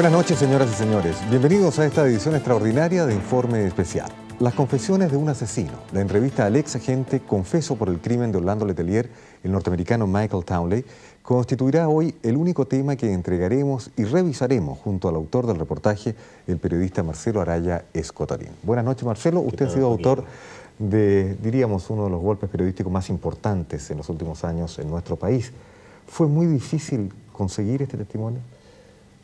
Buenas noches, señoras y señores. Bienvenidos a esta edición extraordinaria de Informe Especial. Las confesiones de un asesino. La entrevista al ex agente confeso por el crimen de Orlando Letelier, el norteamericano Michael Townley, constituirá hoy el único tema que entregaremos y revisaremos junto al autor del reportaje, el periodista Marcelo Araya Escotarín. Buenas noches, Marcelo. Usted ha sido autor de, diríamos, uno de los golpes periodísticos más importantes en los últimos años en nuestro país. ¿Fue muy difícil conseguir este testimonio?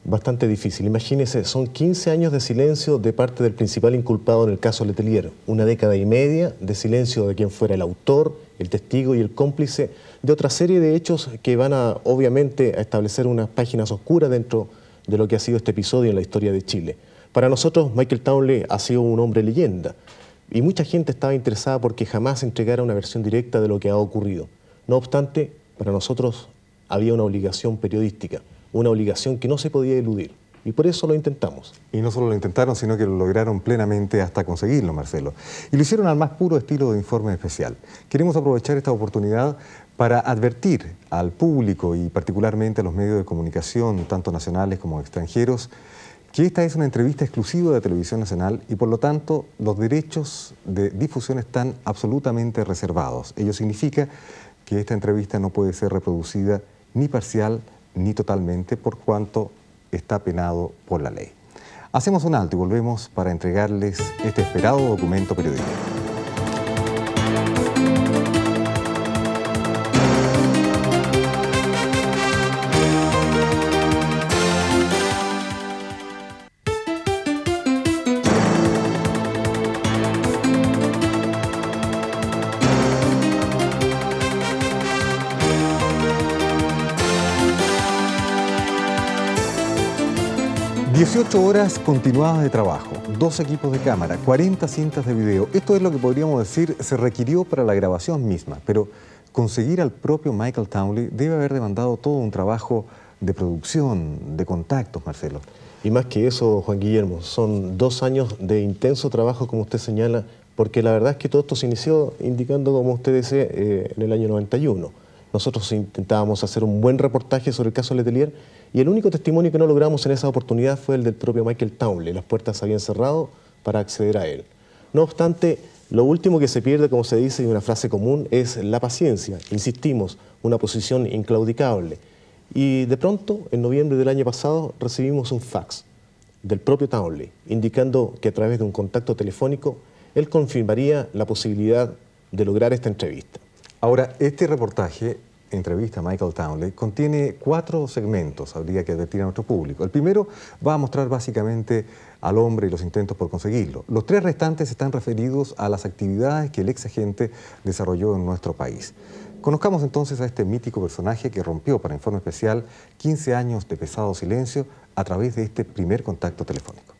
Bastante difícil. Imagínese, son 15 años de silencio de parte del principal inculpado en el caso Letelier, una década y media de silencio de quien fuera el autor, el testigo y el cómplice de otra serie de hechos que van a, obviamente, a establecer unas páginas oscuras dentro de lo que ha sido este episodio en la historia de Chile. Para nosotros, Michael Townley ha sido un hombre leyenda y mucha gente estaba interesada porque jamás entregara una versión directa de lo que ha ocurrido. No obstante, para nosotros había una obligación periodística una obligación que no se podía eludir. Y por eso lo intentamos. Y no solo lo intentaron, sino que lo lograron plenamente hasta conseguirlo, Marcelo. Y lo hicieron al más puro estilo de informe especial. Queremos aprovechar esta oportunidad para advertir al público y particularmente a los medios de comunicación, tanto nacionales como extranjeros, que esta es una entrevista exclusiva de Televisión Nacional y por lo tanto los derechos de difusión están absolutamente reservados. Ello significa que esta entrevista no puede ser reproducida ni parcial ni totalmente por cuanto está penado por la ley. Hacemos un alto y volvemos para entregarles este esperado documento periodístico. 18 horas continuadas de trabajo, dos equipos de cámara, 40 cintas de video. Esto es lo que podríamos decir se requirió para la grabación misma, pero conseguir al propio Michael Townley debe haber demandado todo un trabajo de producción, de contactos, Marcelo. Y más que eso, Juan Guillermo, son dos años de intenso trabajo, como usted señala, porque la verdad es que todo esto se inició indicando, como usted dice, eh, en el año 91. Nosotros intentábamos hacer un buen reportaje sobre el caso Letelier y el único testimonio que no logramos en esa oportunidad fue el del propio Michael Townley. Las puertas se habían cerrado para acceder a él. No obstante, lo último que se pierde, como se dice en una frase común, es la paciencia. Insistimos, una posición inclaudicable. Y de pronto, en noviembre del año pasado, recibimos un fax del propio Townley, indicando que a través de un contacto telefónico, él confirmaría la posibilidad de lograr esta entrevista. Ahora, este reportaje entrevista a Michael Townley contiene cuatro segmentos, habría que advertir a nuestro público. El primero va a mostrar básicamente al hombre y los intentos por conseguirlo. Los tres restantes están referidos a las actividades que el ex agente desarrolló en nuestro país. Conozcamos entonces a este mítico personaje que rompió para Informe Especial 15 años de pesado silencio a través de este primer contacto telefónico.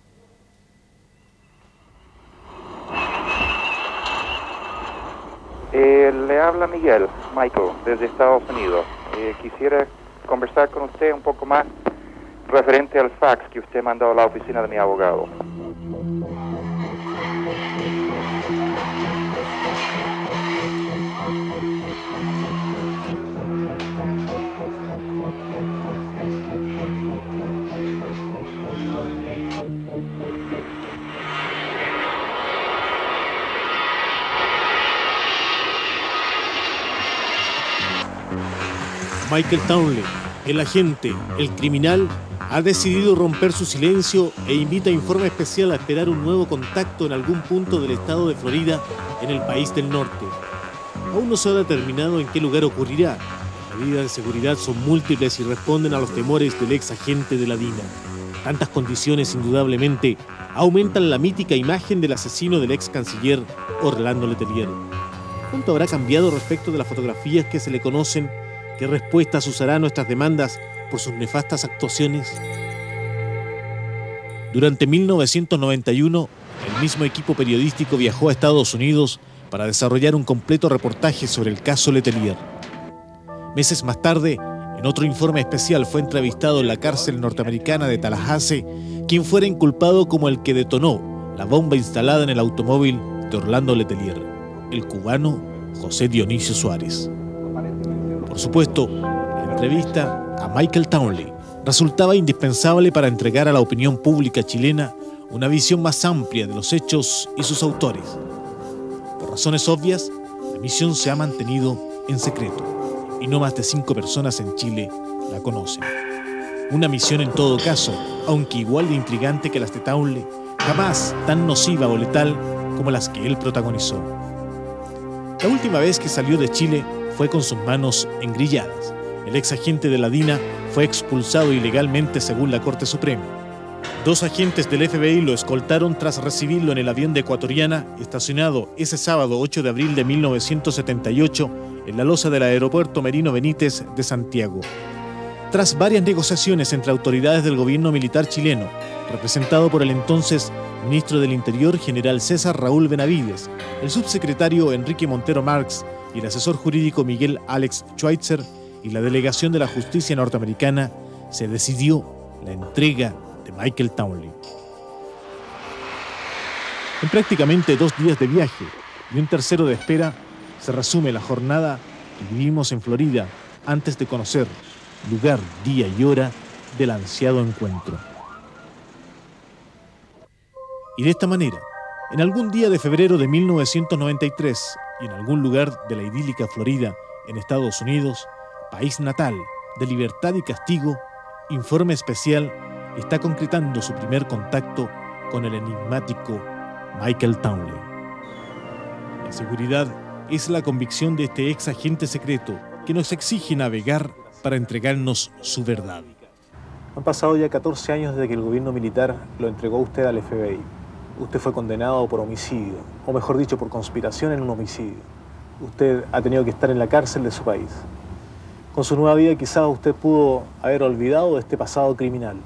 Eh, le habla Miguel, Michael, desde Estados Unidos. Eh, quisiera conversar con usted un poco más referente al fax que usted mandó a la oficina de mi abogado. Michael Townley, el agente, el criminal, ha decidido romper su silencio e invita a Informe Especial a esperar un nuevo contacto en algún punto del estado de Florida, en el país del norte. Aún no se ha determinado en qué lugar ocurrirá. Las medidas de seguridad son múltiples y responden a los temores del ex agente de la DINA. Tantas condiciones, indudablemente, aumentan la mítica imagen del asesino del ex canciller Orlando Letelier. ¿Cuánto habrá cambiado respecto de las fotografías que se le conocen ¿Qué respuestas usará nuestras demandas por sus nefastas actuaciones? Durante 1991, el mismo equipo periodístico viajó a Estados Unidos para desarrollar un completo reportaje sobre el caso Letelier. Meses más tarde, en otro informe especial fue entrevistado en la cárcel norteamericana de Tallahassee quien fuera inculpado como el que detonó la bomba instalada en el automóvil de Orlando Letelier, el cubano José Dionisio Suárez. Por supuesto, la entrevista a Michael Townley resultaba indispensable para entregar a la opinión pública chilena una visión más amplia de los hechos y sus autores. Por razones obvias, la misión se ha mantenido en secreto y no más de cinco personas en Chile la conocen. Una misión en todo caso, aunque igual de intrigante que las de Taule, jamás tan nociva o letal como las que él protagonizó. La última vez que salió de Chile fue con sus manos engrilladas. El ex agente de la DINA fue expulsado ilegalmente según la Corte Suprema. Dos agentes del FBI lo escoltaron tras recibirlo en el avión de Ecuatoriana, estacionado ese sábado 8 de abril de 1978 en la losa del aeropuerto Merino Benítez de Santiago. Tras varias negociaciones entre autoridades del gobierno militar chileno, representado por el entonces ministro del Interior general César Raúl Benavides, el subsecretario Enrique Montero Marx y el asesor jurídico Miguel Alex Schweitzer y la delegación de la justicia norteamericana, se decidió la entrega de Michael Townley. En prácticamente dos días de viaje y un tercero de espera, se resume la jornada que vivimos en Florida antes de conocer lugar, día y hora del ansiado encuentro. Y de esta manera, en algún día de febrero de 1993 y en algún lugar de la idílica Florida, en Estados Unidos, país natal de libertad y castigo, Informe Especial está concretando su primer contacto con el enigmático Michael Townley. La seguridad es la convicción de este ex agente secreto que nos exige navegar para entregarnos su verdad. Han pasado ya 14 años desde que el gobierno militar lo entregó a usted al FBI. Usted fue condenado por homicidio, o mejor dicho, por conspiración en un homicidio. Usted ha tenido que estar en la cárcel de su país. Con su nueva vida quizás usted pudo haber olvidado este pasado criminal.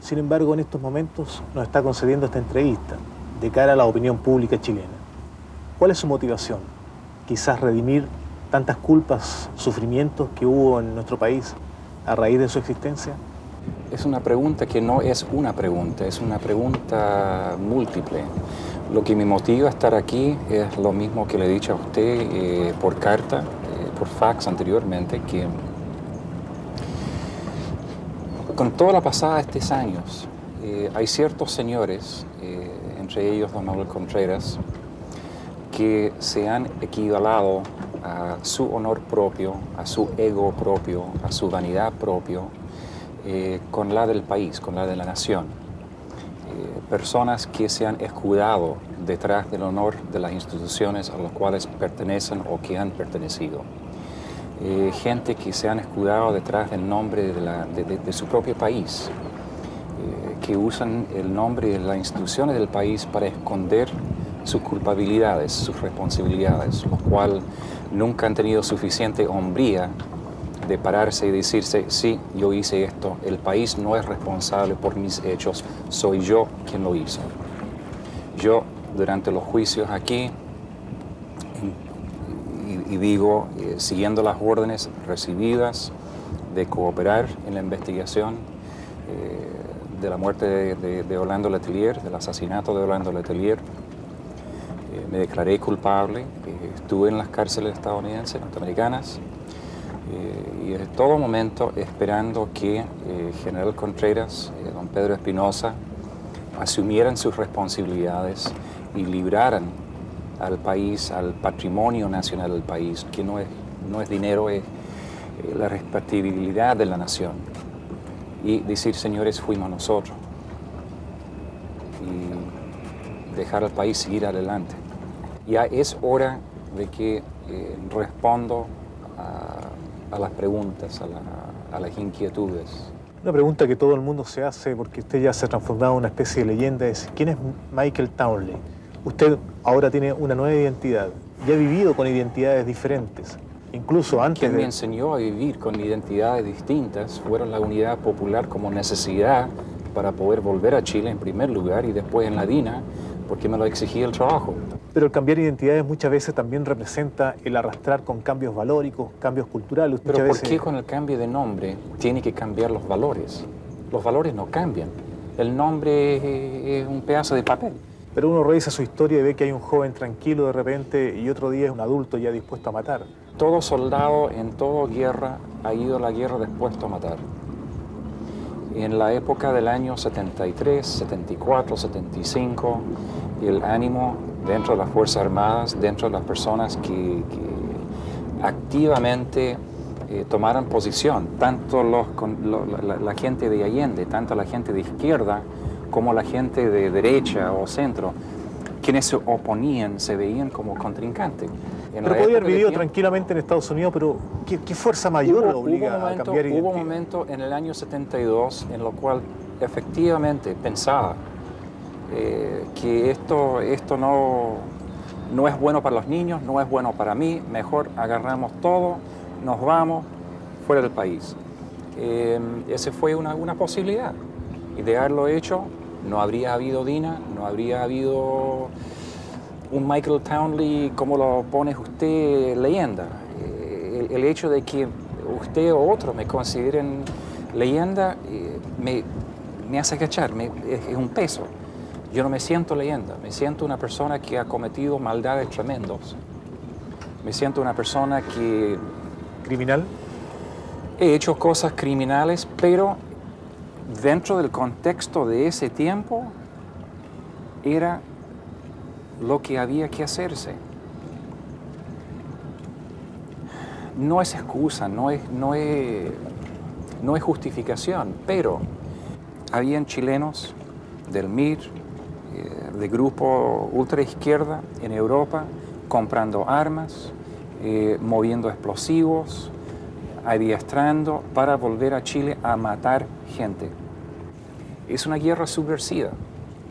Sin embargo, en estos momentos nos está concediendo esta entrevista de cara a la opinión pública chilena. ¿Cuál es su motivación? Quizás redimir tantas culpas, sufrimientos que hubo en nuestro país a raíz de su existencia? Es una pregunta que no es una pregunta, es una pregunta múltiple. Lo que me motiva a estar aquí es lo mismo que le he dicho a usted eh, por carta, eh, por fax anteriormente, que con toda la pasada de estos años, eh, hay ciertos señores, entre ellos don Manuel Contreras, que se han equivalado a su honor propio, a su ego propio, a su vanidad propio, eh, con la del país, con la de la nación. Eh, personas que se han escudado detrás del honor de las instituciones a las cuales pertenecen o que han pertenecido. Eh, gente que se han escudado detrás del nombre de, de su propio país, que usan el nombre de las instituciones del país para esconder sus culpabilidades, sus responsabilidades, lo cual nunca han tenido suficiente hombría de pararse y decirse, sí, yo hice esto, el país no es responsable por mis hechos, soy yo quien lo hizo. Yo, durante los juicios aquí, y, digo, eh, siguiendo las órdenes recibidas de cooperar en la investigación eh, de la muerte de, Orlando Letelier, del asesinato de Orlando Letelier, eh, me declaré culpable, estuve en las cárceles estadounidenses, norteamericanas, eh, y en todo momento esperando que General Contreras, don Pedro Espinosa, asumieran sus responsabilidades y libraran al país, al patrimonio nacional del país, que no es, no es dinero, es la respetabilidad de la nación. Y decir, señores, fuimos nosotros. Y dejar al país seguir adelante ya es hora de que eh, respondo a, las preguntas, a, las inquietudes. Una pregunta que todo el mundo se hace porque usted ya se ha transformado en una especie de leyenda es ¿quién es Michael Townley? Usted ahora tiene una nueva identidad y ha vivido con identidades diferentes. Incluso antes Quien me enseñó a vivir con identidades distintas fueron la unidad popular como necesidad para poder volver a Chile en primer lugar y después en la DINA porque me lo exigía el trabajo. Pero el cambiar identidades muchas veces también representa el arrastrar con cambios valóricos, cambios culturales. Pero ¿por qué con el cambio de nombre tiene que cambiar los valores? Los valores no cambian. El nombre es un pedazo de papel. Pero uno revisa su historia y ve que hay un joven tranquilo de repente y otro día es un adulto ya dispuesto a matar. Todo soldado en toda guerra ha ido a la guerra dispuesto a matar. En la época del año 73, 74, 75, el ánimo dentro de las Fuerzas Armadas, dentro de las personas que, activamente eh, tomaron posición, tanto la, gente de Allende, tanto la gente de izquierda como la gente de derecha o centro, quienes se oponían se veían como contrincantes. Pero podía haber vivido tranquilamente en Estados Unidos, pero ¿qué, fuerza mayor lo obliga a cambiar Hubo un momento en el año 72 en lo cual efectivamente pensaba eh, que esto, esto no, no es bueno para los niños, no es bueno para mí, mejor agarramos todo, nos vamos fuera del país. Eh, esa fue una, una posibilidad. Y de haberlo hecho, no habría habido Dina, no habría habido un Michael Townley, como lo pone usted, leyenda. Eh, el, hecho de que usted o otro me consideren leyenda eh, me, me, hace cachar, es, un peso. Yo no me siento leyenda, me siento una persona que ha cometido maldades tremendos. Me siento una persona que... ¿Criminal? He hecho cosas criminales, pero dentro del contexto de ese tiempo era lo que había que hacerse. No es excusa, no es, no es, no es justificación, pero habían chilenos del MIR, eh, de grupo ultraizquierda en Europa, comprando armas, eh, moviendo explosivos, adiestrando para volver a Chile a matar gente. Es una guerra subversiva,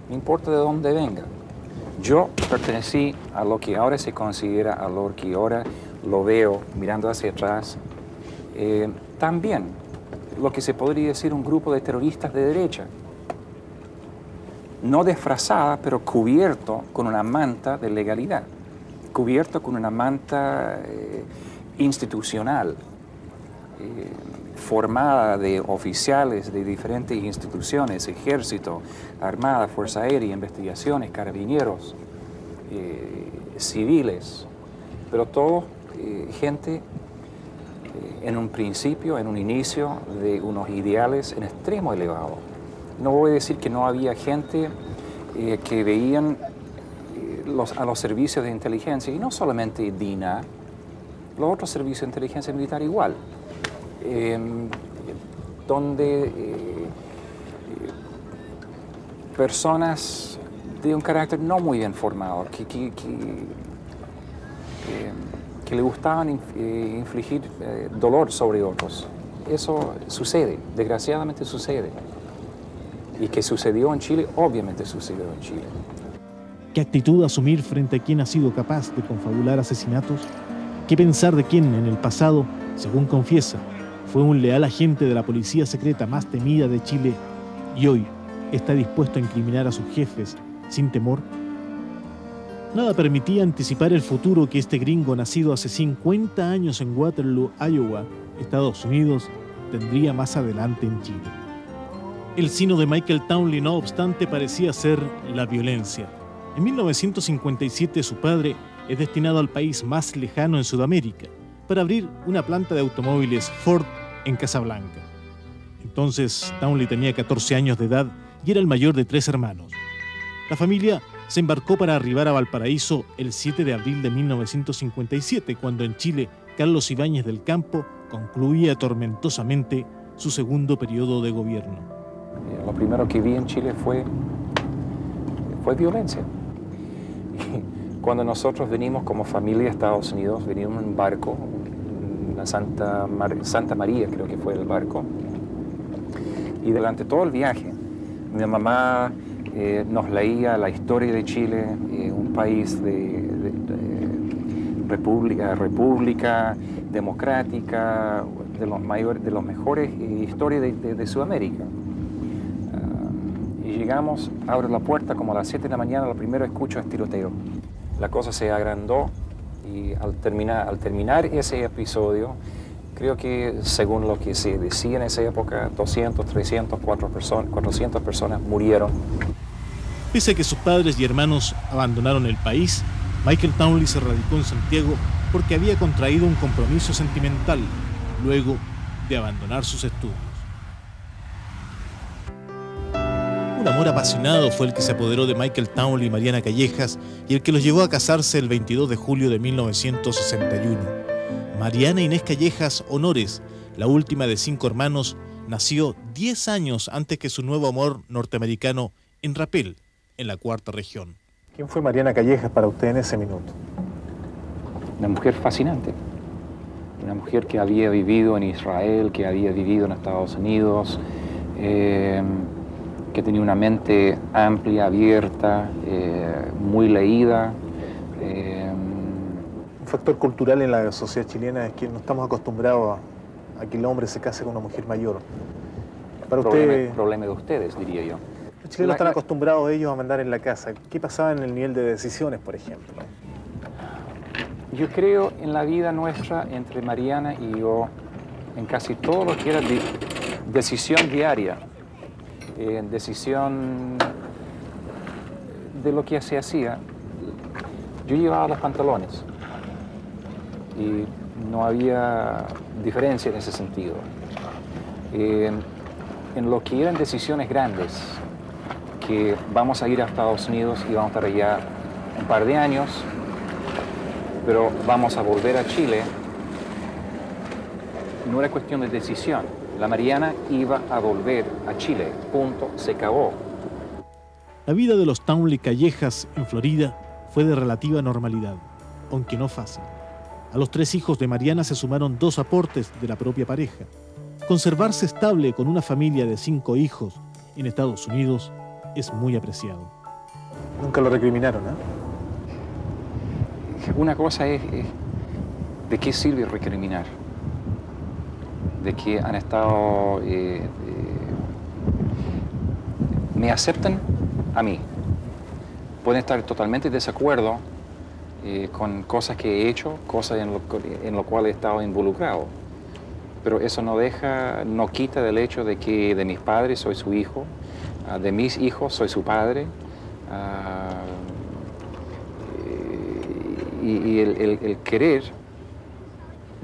no importa de dónde venga. Yo pertenecí a lo que ahora se considera, a lo que ahora lo veo mirando hacia atrás, eh, también lo que se podría decir un grupo de terroristas de derecha, no disfrazada, pero cubierto con una manta de legalidad, cubierto con una manta eh, institucional, eh, formada de oficiales de diferentes instituciones, ejército, armada, fuerza aérea, investigaciones, carabineros, eh, civiles, pero todo gente en un principio, en un inicio de unos ideales en extremo elevado. No voy a decir que no había gente eh, que veían eh, a los servicios de inteligencia, y no solamente DINA, los otros servicios de inteligencia militar igual, em, donde eh, personas de un carácter no muy bien formado, que, que, que, que le gustaban infligir dolor sobre otros. Eso sucede, desgraciadamente sucede y que sucedió en Chile, obviamente sucedió en Chile. ¿Qué actitud asumir frente a quien ha sido capaz de confabular asesinatos? ¿Qué pensar de quien en el pasado, según confiesa, fue un leal agente de la policía secreta más temida de Chile y hoy está dispuesto a incriminar a sus jefes sin temor? Nada permitía anticipar el futuro que este gringo nacido hace 50 años en Waterloo, Iowa, Estados Unidos, tendría más adelante en Chile. El sino de Michael Townley, no obstante, parecía ser la violencia. En 1957 su padre es destinado al país más lejano en Sudamérica para abrir una planta de automóviles Ford en Casablanca. Entonces Townley tenía 14 años de edad y era el mayor de tres hermanos. La familia se embarcó para arribar a Valparaíso el 7 de abril de 1957, cuando en Chile Carlos Ibáñez del Campo concluía tormentosamente su segundo periodo de gobierno. Lo primero que vi en Chile fue, fue violencia. cuando nosotros venimos como familia a Estados Unidos, venimos en barco, Santa, Santa María creo que fue el barco, y durante todo el viaje, mi mamá eh, nos leía la historia de Chile, eh, un país de, república, república democrática, de los, mayores, de los mejores eh, historias de Sudamérica llegamos, abro la puerta como a las 7 de la mañana, lo primero escucho es tiroteo. La cosa se agrandó y al terminar, al terminar ese episodio, creo que según lo que se decía en esa época, 200, 300, 400 personas murieron. Pese a que sus padres y hermanos abandonaron el país, Michael Townley se radicó en Santiago porque había contraído un compromiso sentimental luego de abandonar sus estudios. Un amor apasionado fue el que se apoderó de Michael Townley y Mariana Callejas y el que los llevó a casarse el 22 de julio de 1961. Mariana Inés Callejas Honores, la última de cinco hermanos, nació 10 años antes que su nuevo amor norteamericano en Rapel, en la cuarta región. ¿Quién fue Mariana Callejas para usted en ese minuto? Una mujer fascinante. Una mujer que había vivido en Israel, que había vivido en Estados Unidos, eh, que tenía una mente amplia, abierta, eh, muy leída. Eh, un factor cultural en la sociedad chilena es que no estamos acostumbrados a, que el hombre se case con una mujer mayor. Para problema, usted... problema de ustedes, diría yo. Los chilenos están acostumbrados ellos a mandar en la casa. ¿Qué pasaba en el nivel de decisiones, por ejemplo? Yo creo en la vida nuestra entre Mariana y yo, en casi todo lo que era decisión diaria, en decisión de lo que se hacía, yo llevaba los pantalones y no había diferencia en ese sentido. en lo que eran decisiones grandes, que vamos a ir a Estados Unidos y vamos a estar allá un par de años, pero vamos a volver a Chile, no era cuestión de decisión. La Mariana iba a volver a Chile, punto, se acabó. La vida de los Townley Callejas en Florida fue de relativa normalidad, aunque no fácil. A los tres hijos de Mariana se sumaron dos aportes de la propia pareja. Conservarse estable con una familia de cinco hijos en Estados Unidos es muy apreciado. Nunca lo recriminaron, ¿eh? Una cosa es, ¿de qué sirve recriminar? De que han estado... Eh, eh, me aceptan a mí. Pueden estar totalmente en desacuerdo eh, con cosas que he hecho, cosas en lo, en lo cual he estado involucrado. Pero eso no deja, no quita del hecho de que de mis padres soy su hijo, Ah, de mis hijos, soy su padre. Ah, y, el, querer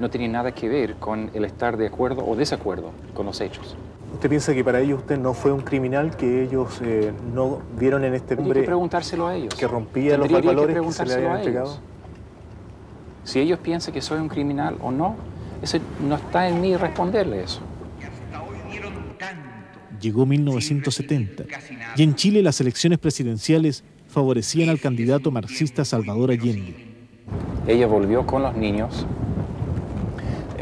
no tiene nada que ver con el estar de acuerdo o desacuerdo con los hechos. ¿Usted piensa que para ellos usted no fue un criminal que ellos eh, no vieron en este hombre? que preguntárselo a ellos. Que rompía los valores que, se le habían entregado. Si ellos piensan que soy un criminal o no, eso no está en mí responderle eso. Llegó 1970 y en Chile las elecciones presidenciales favorecían al candidato marxista Salvador Allende. Ella volvió con los niños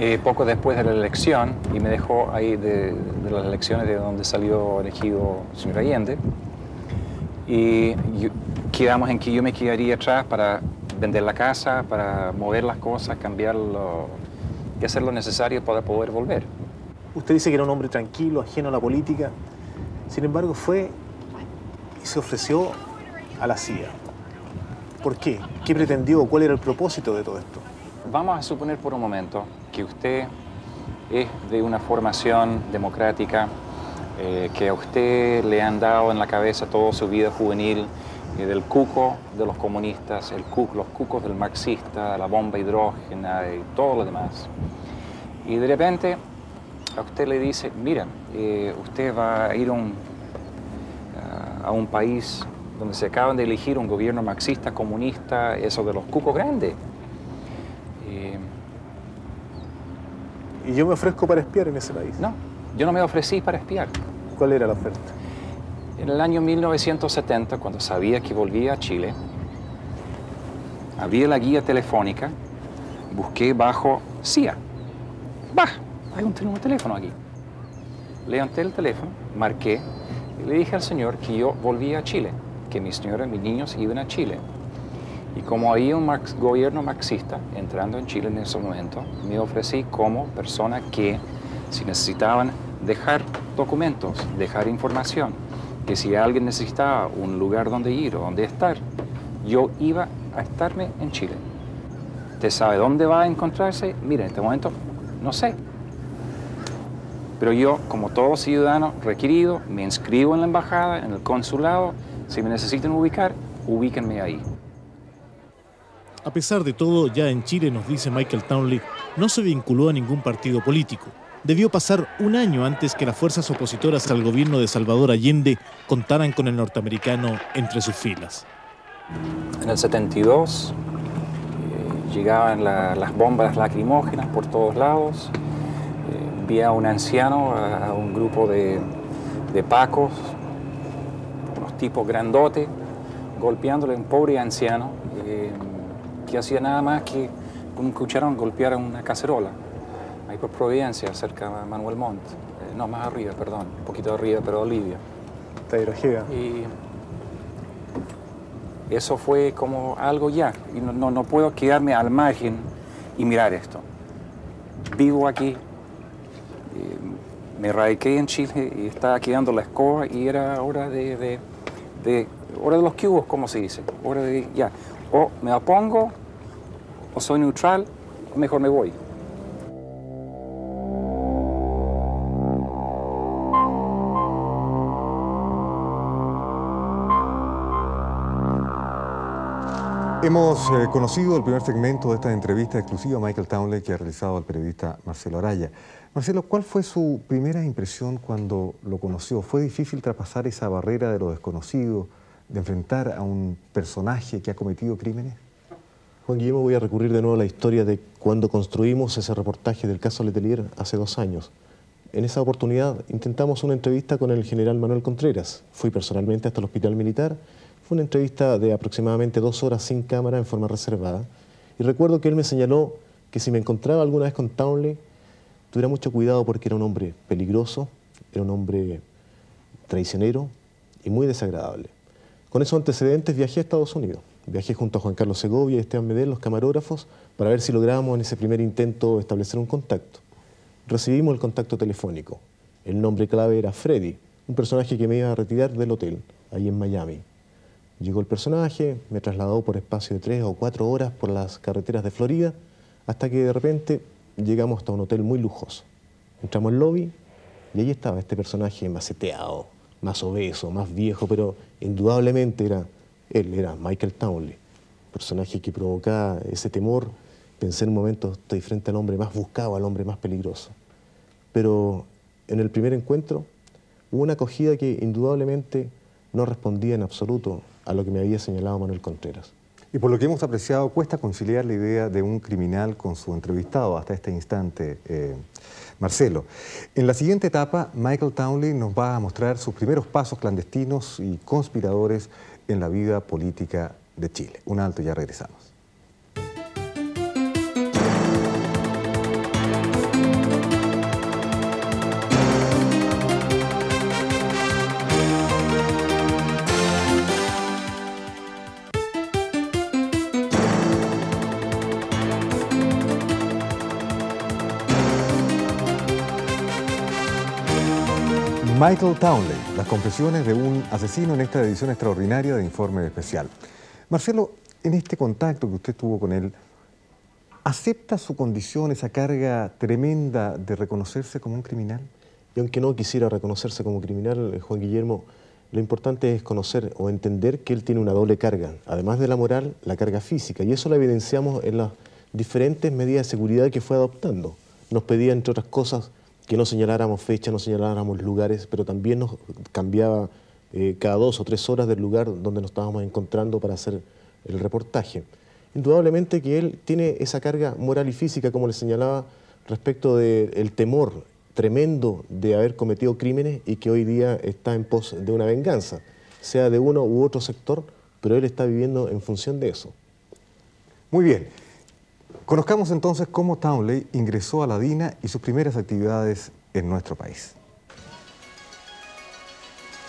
eh, poco después de la elección y me dejó ahí de, las elecciones de donde salió elegido el señor Allende. Y quedamos en que yo me quedaría atrás para vender la casa, para mover las cosas, cambiarlo y hacer lo necesario para poder volver. Usted dice que era un hombre tranquilo, ajeno a la política. Sin embargo, fue y se ofreció a la CIA. ¿Por qué? ¿Qué pretendió? ¿Cuál era el propósito de todo esto? Vamos a suponer por un momento que usted es de una formación democrática, eh, que a usted le han dado en la cabeza toda su vida juvenil eh, del cuco de los comunistas, el los cucos del marxista, la bomba hidrógena y todo lo demás. Y de repente a usted le dice, mira, eh, usted va a ir a un país donde se acaban de elegir un gobierno marxista, comunista, eso de los cucos grandes. ¿Y yo me ofrezco para espiar en ese país? No, yo no me ofrecí para espiar. ¿Cuál era la oferta? En el año 1970, cuando sabía que volvía a Chile, abrí la guía telefónica, busqué bajo CIA. Bah, hay un, teléfono aquí. Levanté el teléfono, marqué y le dije al señor que yo volvía a Chile, que mi señora y mis niños iban a Chile. Y como había un gobierno marxista entrando en Chile en ese momento, me ofrecí como persona que si necesitaban dejar documentos, dejar información, que si alguien necesitaba un lugar donde ir o donde estar, yo iba a estarme en Chile. ¿Usted sabe dónde va a encontrarse? Mire, en este momento no sé, pero yo, como todo ciudadano requerido, me inscribo en la embajada, en el consulado. Si me necesitan ubicar, ubíquenme ahí. A pesar de todo, ya en Chile, nos dice Michael Townley, no se vinculó a ningún partido político. debió pasar un año antes que las fuerzas opositoras al gobierno de Salvador Allende contaran con el norteamericano entre sus filas. En el 72 eh, llegaban las bombas lacrimógenas por todos lados, eh, vi a un anciano, a, un grupo de, de pacos, unos tipos grandotes, golpeándole a un pobre anciano eh, que hacía nada más que con un cucharón golpear una cacerola ahí por Providencia, cerca de Manuel Montt. Eh, no, más arriba, perdón, un poquito arriba, pero Olivia. Y eso fue como algo ya. Y no, no, puedo quedarme al margen y mirar esto. Vivo aquí, me radiqué en Chile y estaba quedando la escoba y era hora de, de, hora de los cubos, como se dice. Hora de ya. O me opongo, o soy neutral, o mejor me voy. Hemos eh, conocido el primer segmento de esta entrevista exclusiva a Michael Townley que ha realizado el periodista Marcelo Araya. Marcelo, ¿cuál fue su primera impresión cuando lo conoció? ¿Fue difícil traspasar esa barrera de lo desconocido, de enfrentar a un personaje que ha cometido crímenes? Juan Guillermo, voy a recurrir de nuevo a la historia de cuando construimos ese reportaje del caso Letelier hace dos años. En esa oportunidad intentamos una entrevista con el general Manuel Contreras. Fui personalmente hasta el hospital militar fue una entrevista de aproximadamente dos horas sin cámara en forma reservada. Y recuerdo que él me señaló que si me encontraba alguna vez con Townley, tuviera mucho cuidado porque era un hombre peligroso, era un hombre traicionero y muy desagradable. Con esos antecedentes viajé a Estados Unidos. Viajé junto a Juan Carlos Segovia y Esteban Medel, los camarógrafos, para ver si lográbamos en ese primer intento establecer un contacto. Recibimos el contacto telefónico. El nombre clave era Freddy, un personaje que me iba a retirar del hotel, ahí en Miami. Llegó el personaje, me trasladó por espacio de tres o cuatro horas por las carreteras de Florida, hasta que de repente llegamos hasta un hotel muy lujoso. Entramos al lobby y ahí estaba este personaje maceteado, más obeso, más viejo, pero indudablemente era él, era Michael Townley, personaje que provocaba ese temor. Pensé en un momento, estoy frente al hombre más buscado, al hombre más peligroso. Pero en el primer encuentro hubo una acogida que indudablemente no respondía en absoluto a lo que me había señalado Manuel Contreras. Y por lo que hemos apreciado, cuesta conciliar la idea de un criminal con su entrevistado hasta este instante, eh, Marcelo. En la siguiente etapa, Michael Townley nos va a mostrar sus primeros pasos clandestinos y conspiradores en la vida política de Chile. Un alto ya regresamos. Michael Townley, las confesiones de un asesino en esta edición extraordinaria de Informe Especial. Marcelo, en este contacto que usted tuvo con él, ¿acepta su condición, esa carga tremenda de reconocerse como un criminal? Y aunque no quisiera reconocerse como criminal, eh, Juan Guillermo, lo importante es conocer o entender que él tiene una doble carga, además de la moral, la carga física, y eso lo evidenciamos en las diferentes medidas de seguridad que fue adoptando. Nos pedía, entre otras cosas, que no señaláramos fecha, no señaláramos lugares, pero también nos cambiaba eh, cada dos o tres horas del lugar donde nos estábamos encontrando para hacer el reportaje. Indudablemente que él tiene esa carga moral y física, como le señalaba, respecto del temor tremendo de haber cometido crímenes y que hoy día está en pos de una venganza, sea de uno u otro sector, pero él está viviendo en función de eso. Muy bien. Conozcamos entonces cómo Townley ingresó a la DINA y sus primeras actividades en nuestro país.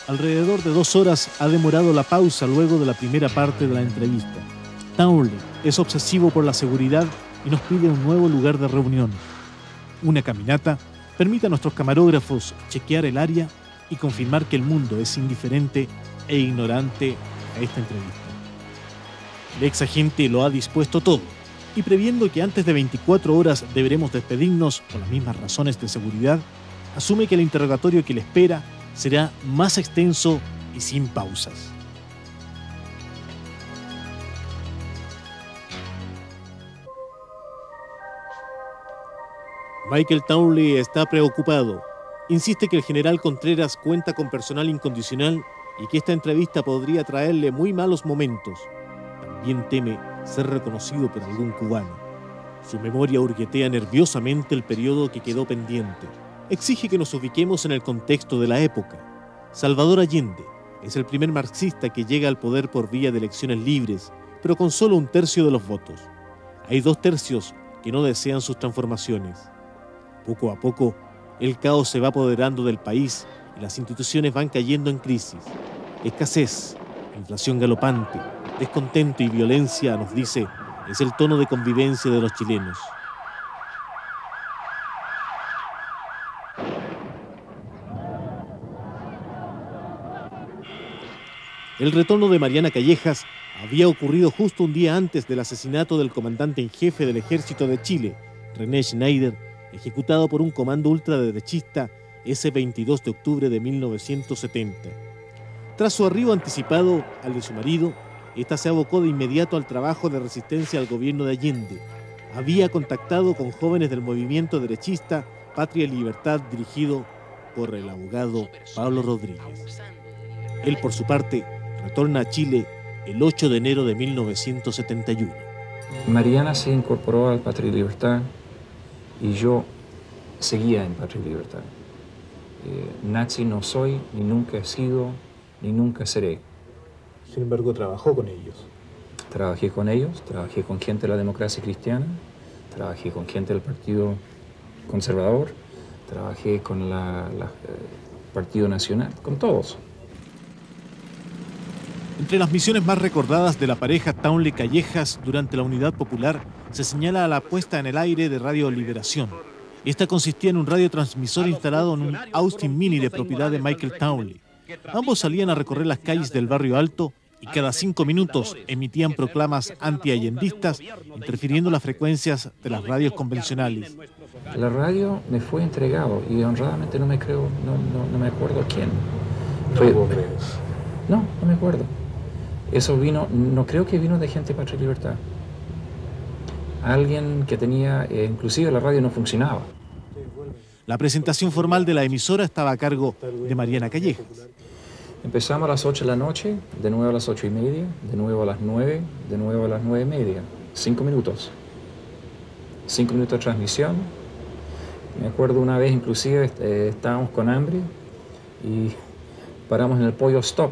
Alrededor de dos horas ha demorado la pausa luego de la primera parte de la entrevista. Townley es obsesivo por la seguridad y nos pide un nuevo lugar de reunión. Una caminata permite a nuestros camarógrafos chequear el área y confirmar que el mundo es indiferente e ignorante a esta entrevista. El ex agente lo ha dispuesto todo y previendo que antes de 24 horas deberemos despedirnos por las mismas razones de seguridad, asume que el interrogatorio que le espera será más extenso y sin pausas. Michael Townley está preocupado. Insiste que el general Contreras cuenta con personal incondicional y que esta entrevista podría traerle muy malos momentos. También teme ser reconocido por algún cubano. Su memoria hurguetea nerviosamente el periodo que quedó pendiente. Exige que nos ubiquemos en el contexto de la época. Salvador Allende es el primer marxista que llega al poder por vía de elecciones libres, pero con solo un tercio de los votos. Hay dos tercios que no desean sus transformaciones. Poco a poco, el caos se va apoderando del país y las instituciones van cayendo en crisis. Escasez, inflación galopante, descontento y violencia, nos dice, es el tono de convivencia de los chilenos. El retorno de Mariana Callejas había ocurrido justo un día antes del asesinato del comandante en jefe del ejército de Chile, René Schneider, ejecutado por un comando ultraderechista ese 22 de octubre de 1970. Tras su arribo anticipado al de su marido, esta se abocó de inmediato al trabajo de resistencia al gobierno de Allende. Había contactado con jóvenes del movimiento derechista Patria y Libertad dirigido por el abogado Pablo Rodríguez. Él, por su parte, retorna a Chile el 8 de enero de 1971. Mariana se incorporó al Patria y Libertad y yo seguía en Patria y Libertad. Eh, nazi no soy, ni nunca he sido, ni nunca seré. Sin embargo, trabajó con ellos. Trabajé con ellos, trabajé con gente de la democracia cristiana, trabajé con gente del Partido Conservador, trabajé con el Partido Nacional, con todos. Entre las misiones más recordadas de la pareja Townley Callejas durante la Unidad Popular se señala la puesta en el aire de Radio Liberación. Esta consistía en un radiotransmisor instalado en un Austin Mini de propiedad de Michael Townley. Ambos salían a recorrer las calles del barrio alto y cada cinco minutos emitían proclamas anti-allendistas, interfiriendo las frecuencias de las radios convencionales. La radio me fue entregado y honradamente no me creo, no, no, me acuerdo quién. no, no me acuerdo. Eso vino, no creo que vino de gente Patria y Libertad. Alguien que tenía, eh, inclusive la radio no funcionaba. La presentación formal de la emisora estaba a cargo de Mariana Callejas. Empezamos a las 8 de la noche, de nuevo a las 8 y media, de nuevo a las 9, de nuevo a las 9 y media. Cinco minutos. Cinco minutos de transmisión. Me acuerdo una vez inclusive eh, estábamos con hambre y paramos en el pollo stop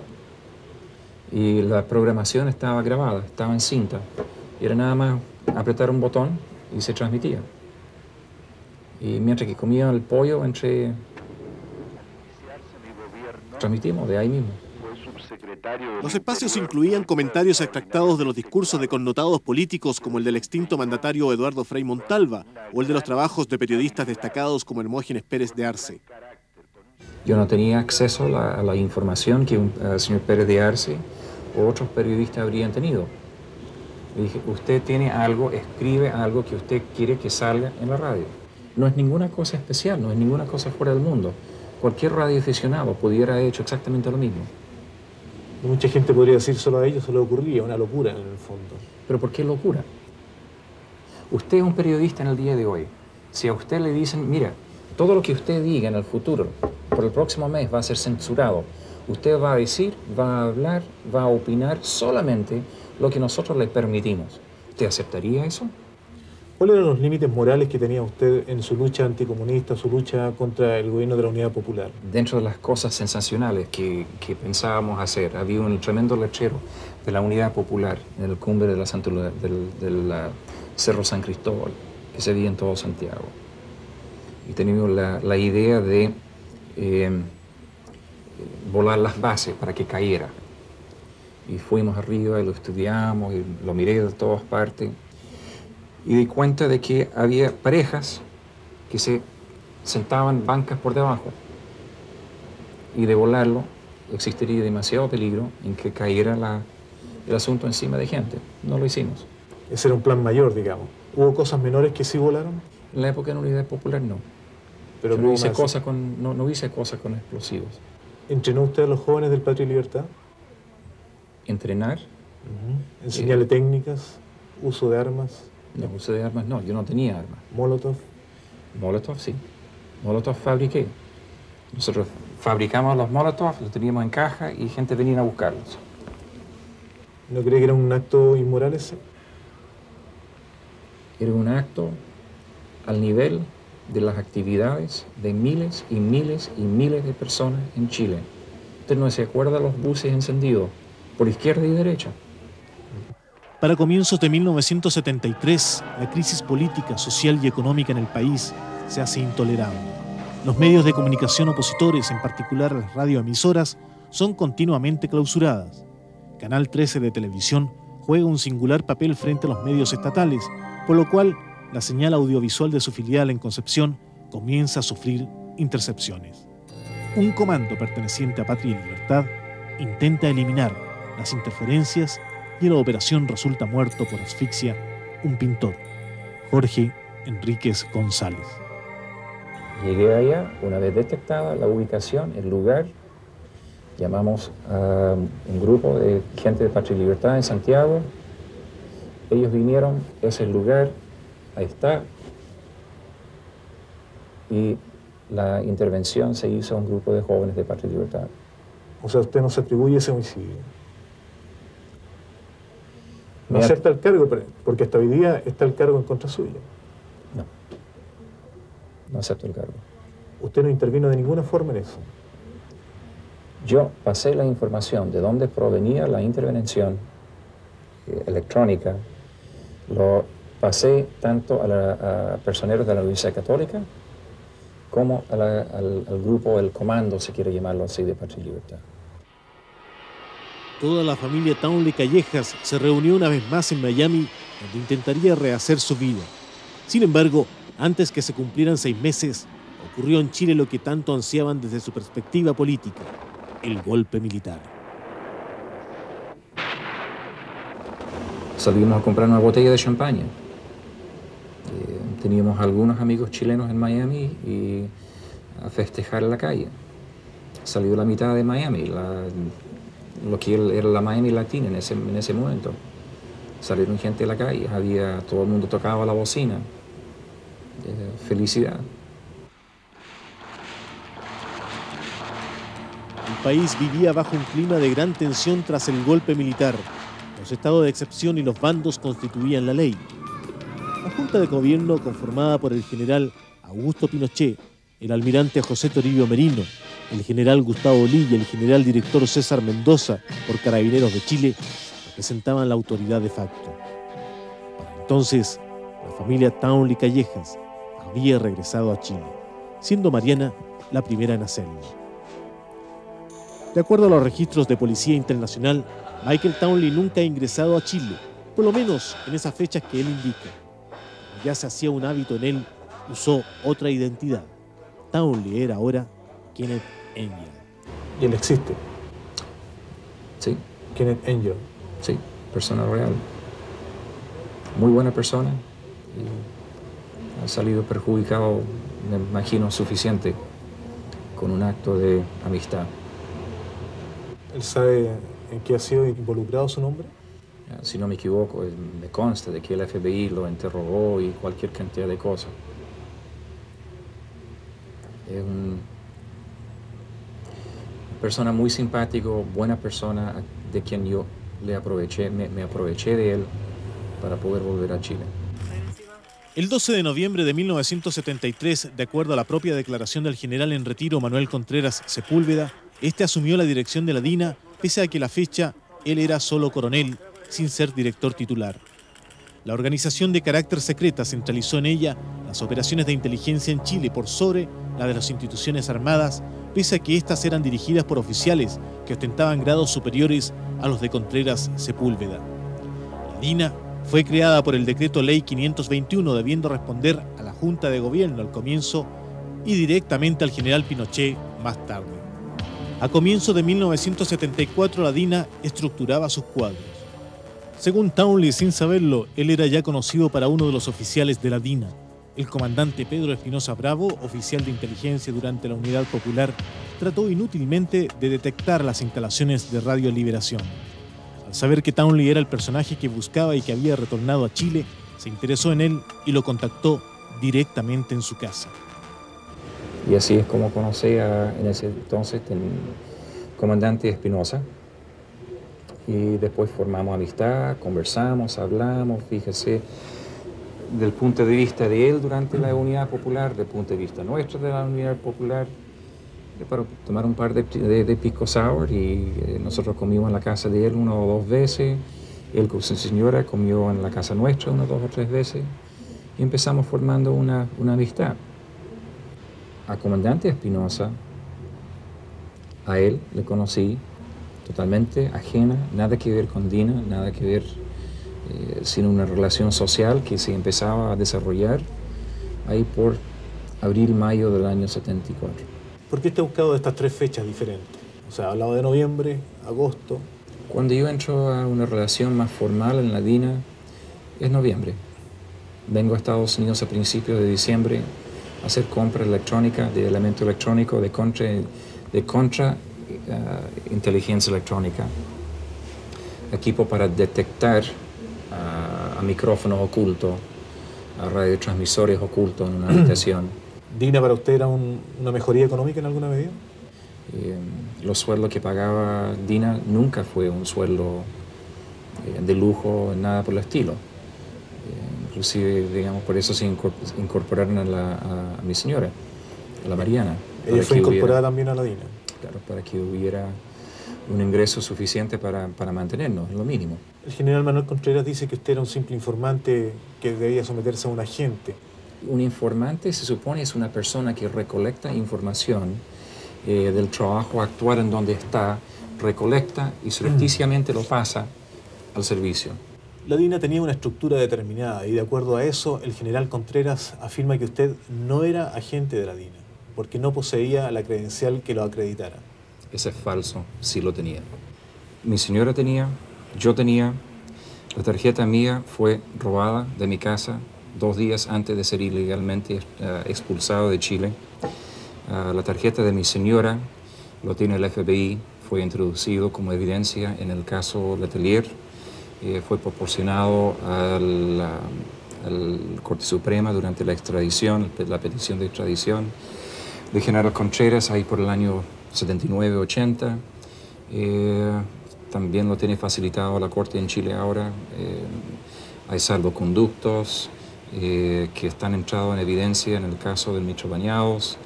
y la programación estaba grabada, estaba en cinta. Y era nada más apretar un botón y se transmitía. Y mientras que comía el pollo, entre... transmitimos de ahí mismo. Los espacios incluían comentarios extractados de los discursos de connotados políticos como el del extinto mandatario Eduardo Frei Montalva o el de los trabajos de periodistas destacados como Hermógenes Pérez de Arce. Yo no tenía acceso a la, información que el señor Pérez de Arce o otros periodistas habrían tenido. Le dije, usted tiene algo, escribe algo que usted quiere que salga en la radio. No es ninguna cosa especial, no es ninguna cosa fuera del mundo. Cualquier radioaficionado pudiera haber hecho exactamente lo mismo. Mucha gente podría decir solo a ellos se le ocurría, una locura en el fondo. ¿Pero por qué locura? Usted es un periodista en el día de hoy. Si a usted le dicen, mira, todo lo que usted diga en el futuro, por el próximo mes, va a ser censurado, usted va a decir, va a hablar, va a opinar solamente lo que nosotros le permitimos. ¿Usted aceptaría eso? ¿Cuáles eran los límites morales que tenía usted en su lucha anticomunista, su lucha contra el gobierno de la Unidad Popular? Dentro de las cosas sensacionales que, pensábamos hacer, había un tremendo lechero de la Unidad Popular en el cumbre del, Cerro San Cristóbal, que se veía en todo Santiago. Y teníamos la, idea de eh, volar las bases para que cayera. Y fuimos arriba y lo estudiamos y lo miré de todas partes y di cuenta de que había parejas que se sentaban bancas por debajo y de volarlo existiría demasiado peligro en que cayera la, el asunto encima de gente. No lo hicimos. Ese era un plan mayor, digamos. ¿Hubo cosas menores que sí volaron? En la época de la Unidad Popular no. Pero no hice, cosas con, no, no hice cosas con explosivos. ¿Entrenó usted a los jóvenes del Patria y Libertad? ¿Entrenar? ¿Enseñarle eh, técnicas? ¿Uso de armas? No, uso de armas no, yo no tenía armas. ¿Molotov? Molotov, sí. Molotov fabriqué. Nosotros fabricamos los Molotov, los teníamos en caja y gente venía a buscarlos. ¿No cree que era un acto inmoral ese? Era un acto al nivel de las actividades de miles y miles y miles de personas en Chile. ¿Usted no se acuerda de los buses encendidos por izquierda y derecha? Para comienzos de 1973, la crisis política, social y económica en el país se hace intolerable. Los medios de comunicación opositores, en particular las radioemisoras, son continuamente clausuradas. Canal 13 de televisión juega un singular papel frente a los medios estatales, por lo cual la señal audiovisual de su filial en Concepción comienza a sufrir intercepciones. Un comando perteneciente a Patria y Libertad intenta eliminar las interferencias y en la operación resulta muerto por asfixia un pintor, Jorge Enríquez González. Llegué allá, una vez detectada la ubicación, el lugar, llamamos a un grupo de gente de Patria y Libertad en Santiago. Ellos vinieron, ese es el lugar, ahí está. Y la intervención se hizo a un grupo de jóvenes de Patria y Libertad. O sea, usted no se atribuye ese homicidio. No acepta el cargo, porque hasta hoy día está el cargo en contra suya. No, no acepto el cargo. Usted no intervino de ninguna forma en eso. Yo pasé la información de dónde provenía la intervención eh, electrónica, lo pasé tanto a, la- a personeros de la Universidad Católica como a la- al, al grupo, el comando, si quiere llamarlo así, de Patria y Libertad. Toda la familia Townley Callejas se reunió una vez más en Miami, donde intentaría rehacer su vida. Sin embargo, antes que se cumplieran seis meses, ocurrió en Chile lo que tanto ansiaban desde su perspectiva política, el golpe militar. Salimos a comprar una botella de champaña. Eh, teníamos algunos amigos chilenos en Miami y a festejar en la calle. Salió la mitad de Miami, la- lo que era la Miami Latina en ese, en ese momento. Salieron gente de la calle, había, todo el mundo tocaba la bocina. Eh, felicidad. El país vivía bajo un clima de gran tensión tras el golpe militar. Los estados de excepción y los bandos constituían la ley. La Junta de Gobierno, conformada por el general Augusto Pinochet, el almirante José Toribio Merino, el general Gustavo Lee y el general director César Mendoza por Carabineros de Chile, representaban la autoridad de facto. Para entonces, la familia Townley Callejas había regresado a Chile, siendo Mariana la primera en hacerlo. De acuerdo a los registros de Policía Internacional, Michael Townley nunca ha ingresado a Chile, por lo menos en esas fechas que él indica. Ya se hacía un hábito en él, usó otra identidad. Townley era ahora Kenneth Angel. Y él existe. Sí, Kenneth Angel. sí, persona real. Muy buena persona. y ha salido perjudicado, me imagino, suficiente con un acto de amistad. ¿Él sabe en qué ha sido involucrado su nombre? Ya, Si no me equivoco, eh, me consta de que el FBI lo interrogó y cualquier cantidad de cosas. Es un- persona muy simpático, buena persona, de quien yo le aproveché, me, aproveché de él para poder volver a Chile. El 12 de noviembre de 1973, de acuerdo a la propia declaración del general en retiro Manuel Contreras Sepúlveda, este asumió la dirección de la DINA, pese a que la fecha él era solo coronel, sin ser director titular. La organización de carácter secreta centralizó en ella las operaciones de inteligencia en Chile por sobre la de las instituciones armadas, pese a que éstas eran dirigidas por oficiales que ostentaban grados superiores a los de Contreras Sepúlveda. La DINA fue creada por el decreto ley 521 debiendo responder a la Junta de Gobierno al comienzo y directamente al general Pinochet más tarde. A comienzos de 1974 la DINA estructuraba sus cuadros. Según Townley, sin saberlo, él era ya conocido para uno de los oficiales de la DINA. El comandante Pedro Espinosa Bravo, oficial de inteligencia durante la Unidad Popular, trató inútilmente de detectar las instalaciones de Radio Liberación. Al saber que Townley era el personaje que buscaba y que había retornado a Chile, se interesó en él y lo contactó directamente en su casa. Y así es como conocí en ese entonces comandante Espinosa. Y después formamos amistad, conversamos, hablamos, fíjese, del punto de vista de él durante la unidad popular, del punto de vista nuestro de la unidad popular, para tomar un par de, de, pico sour y eh, nosotros comimos en la casa de él una o dos veces, él con su señora comió en la casa nuestra una, dos o tres veces y empezamos formando una, una amistad. A comandante Espinosa, a él le conocí totalmente ajena, nada que ver con Dina, nada que ver eh, sino una relación social que se empezaba a desarrollar ahí por abril-mayo del año 74. ¿Por qué te ha buscado estas tres fechas diferentes? O sea, hablado de noviembre, agosto. Cuando yo entro a una relación más formal en la DINA, es noviembre. Vengo a Estados Unidos a principios de diciembre a hacer compra electrónica de elemento electrónico de contra, de contra uh, inteligencia electrónica. Equipo para detectar a, micrófonos ocultos, a radiotransmisores ocultos en una habitación. ¿Dina para usted era una mejoría económica en alguna medida? Eh, los sueldos que pagaba Dina nunca fue un sueldo eh, de lujo, nada por el estilo. Eh, inclusive, digamos, por eso se incorporaron a, la, a, mi señora, a la Mariana. ¿Ella fue incorporada también a la Dina? Claro, para que hubiera un ingreso suficiente para, para mantenernos, lo mínimo. El general Manuel Contreras dice que usted era un simple informante que debía someterse a un agente. Un informante se supone es una persona que recolecta información eh, del trabajo actual en donde está, recolecta y surrepticiamente lo pasa al servicio. La DINA tenía una estructura determinada y de acuerdo a eso el general Contreras afirma que usted no era agente de la DINA porque no poseía la credencial que lo acreditara. Ese es falso, sí lo tenía. Mi señora tenía, yo tenía, la tarjeta mía fue robada de mi casa dos días antes de ser ilegalmente eh, expulsado de Chile. Ah, la tarjeta de mi señora lo tiene el FBI, fue introducido como evidencia en el caso Letelier, eh, fue proporcionado al, al Corte Suprema durante la extradición, la petición de extradición de General Contreras ahí por el año 79-80. Eh, también lo tiene facilitado la Corte en Chile ahora. Eh, hay salvoconductos eh, que están entrados en evidencia en el caso del Micho Bañados.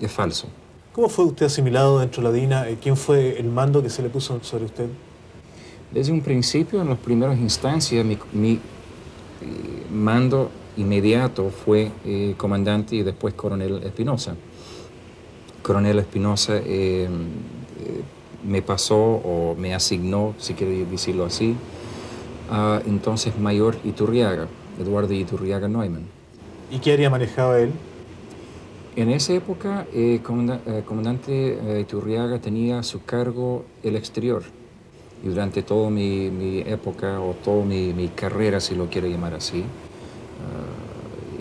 es falso. ¿Cómo fue usted asimilado dentro de la DINA? ¿Quién fue el mando que se le puso sobre usted? Desde un principio, en las primeras instancias, mi mando inmediato fue comandante y después coronel Espinosa coronel Espinosa eh, eh, me pasó o me asignó, si quiere decirlo así, a entonces mayor Iturriaga, Eduardo Iturriaga Neumann. ¿Y qué área manejaba él? En esa época, eh, comandante Iturriaga tenía a su cargo el exterior. Y durante toda mi, época, o toda mi, carrera, si lo quiere llamar así,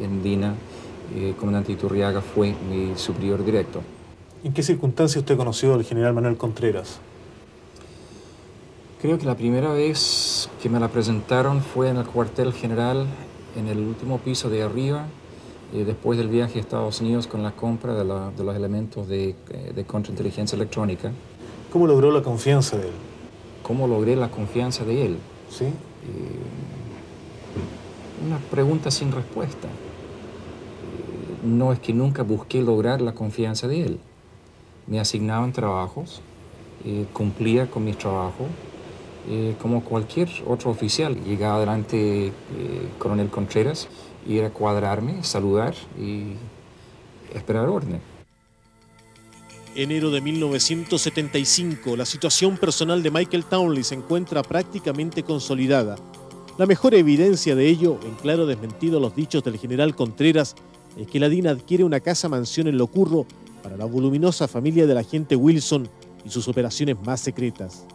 en DINA, comandante Iturriaga fue mi superior directo. ¿En qué circunstancia usted conoció al general Manuel Contreras? Creo que la primera vez que me la presentaron fue en el cuartel general, en el último piso de arriba, y después del viaje a Estados Unidos con la compra de, los elementos de, eh, de, contrainteligencia electrónica. ¿Cómo logró la confianza de él? ¿Cómo logré la confianza de él? Sí. Eh, una pregunta sin respuesta. Eh, no es que nunca busqué lograr la confianza de él me asignaban trabajos, eh, cumplía con mis trabajos, eh, como cualquier otro oficial. Llegaba delante eh, coronel Contreras y era cuadrarme, saludar y esperar orden. Enero de 1975, la situación personal de Michael Townley se encuentra prácticamente consolidada. La mejor evidencia de ello, en claro desmentido los dichos del general Contreras, es que la DINA adquiere una casa mansión en Locurro para la voluminosa familia del agente Wilson y sus operaciones más secretas.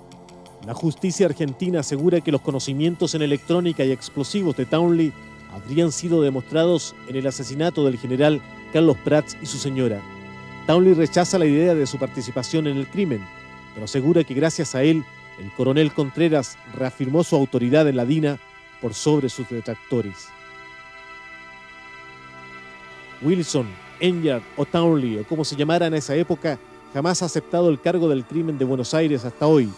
La justicia argentina asegura que los conocimientos en electrónica y explosivos de Townley habrían sido demostrados en el asesinato del general Carlos Prats y su señora. Townley rechaza la idea de su participación en el crimen, pero asegura que gracias a él, el coronel Contreras reafirmó su autoridad en la DINA por sobre sus detractores. Wilson, Enyard o Townley, o como se llamara en esa época, jamás ha aceptado el cargo del crimen de Buenos Aires hasta hoy.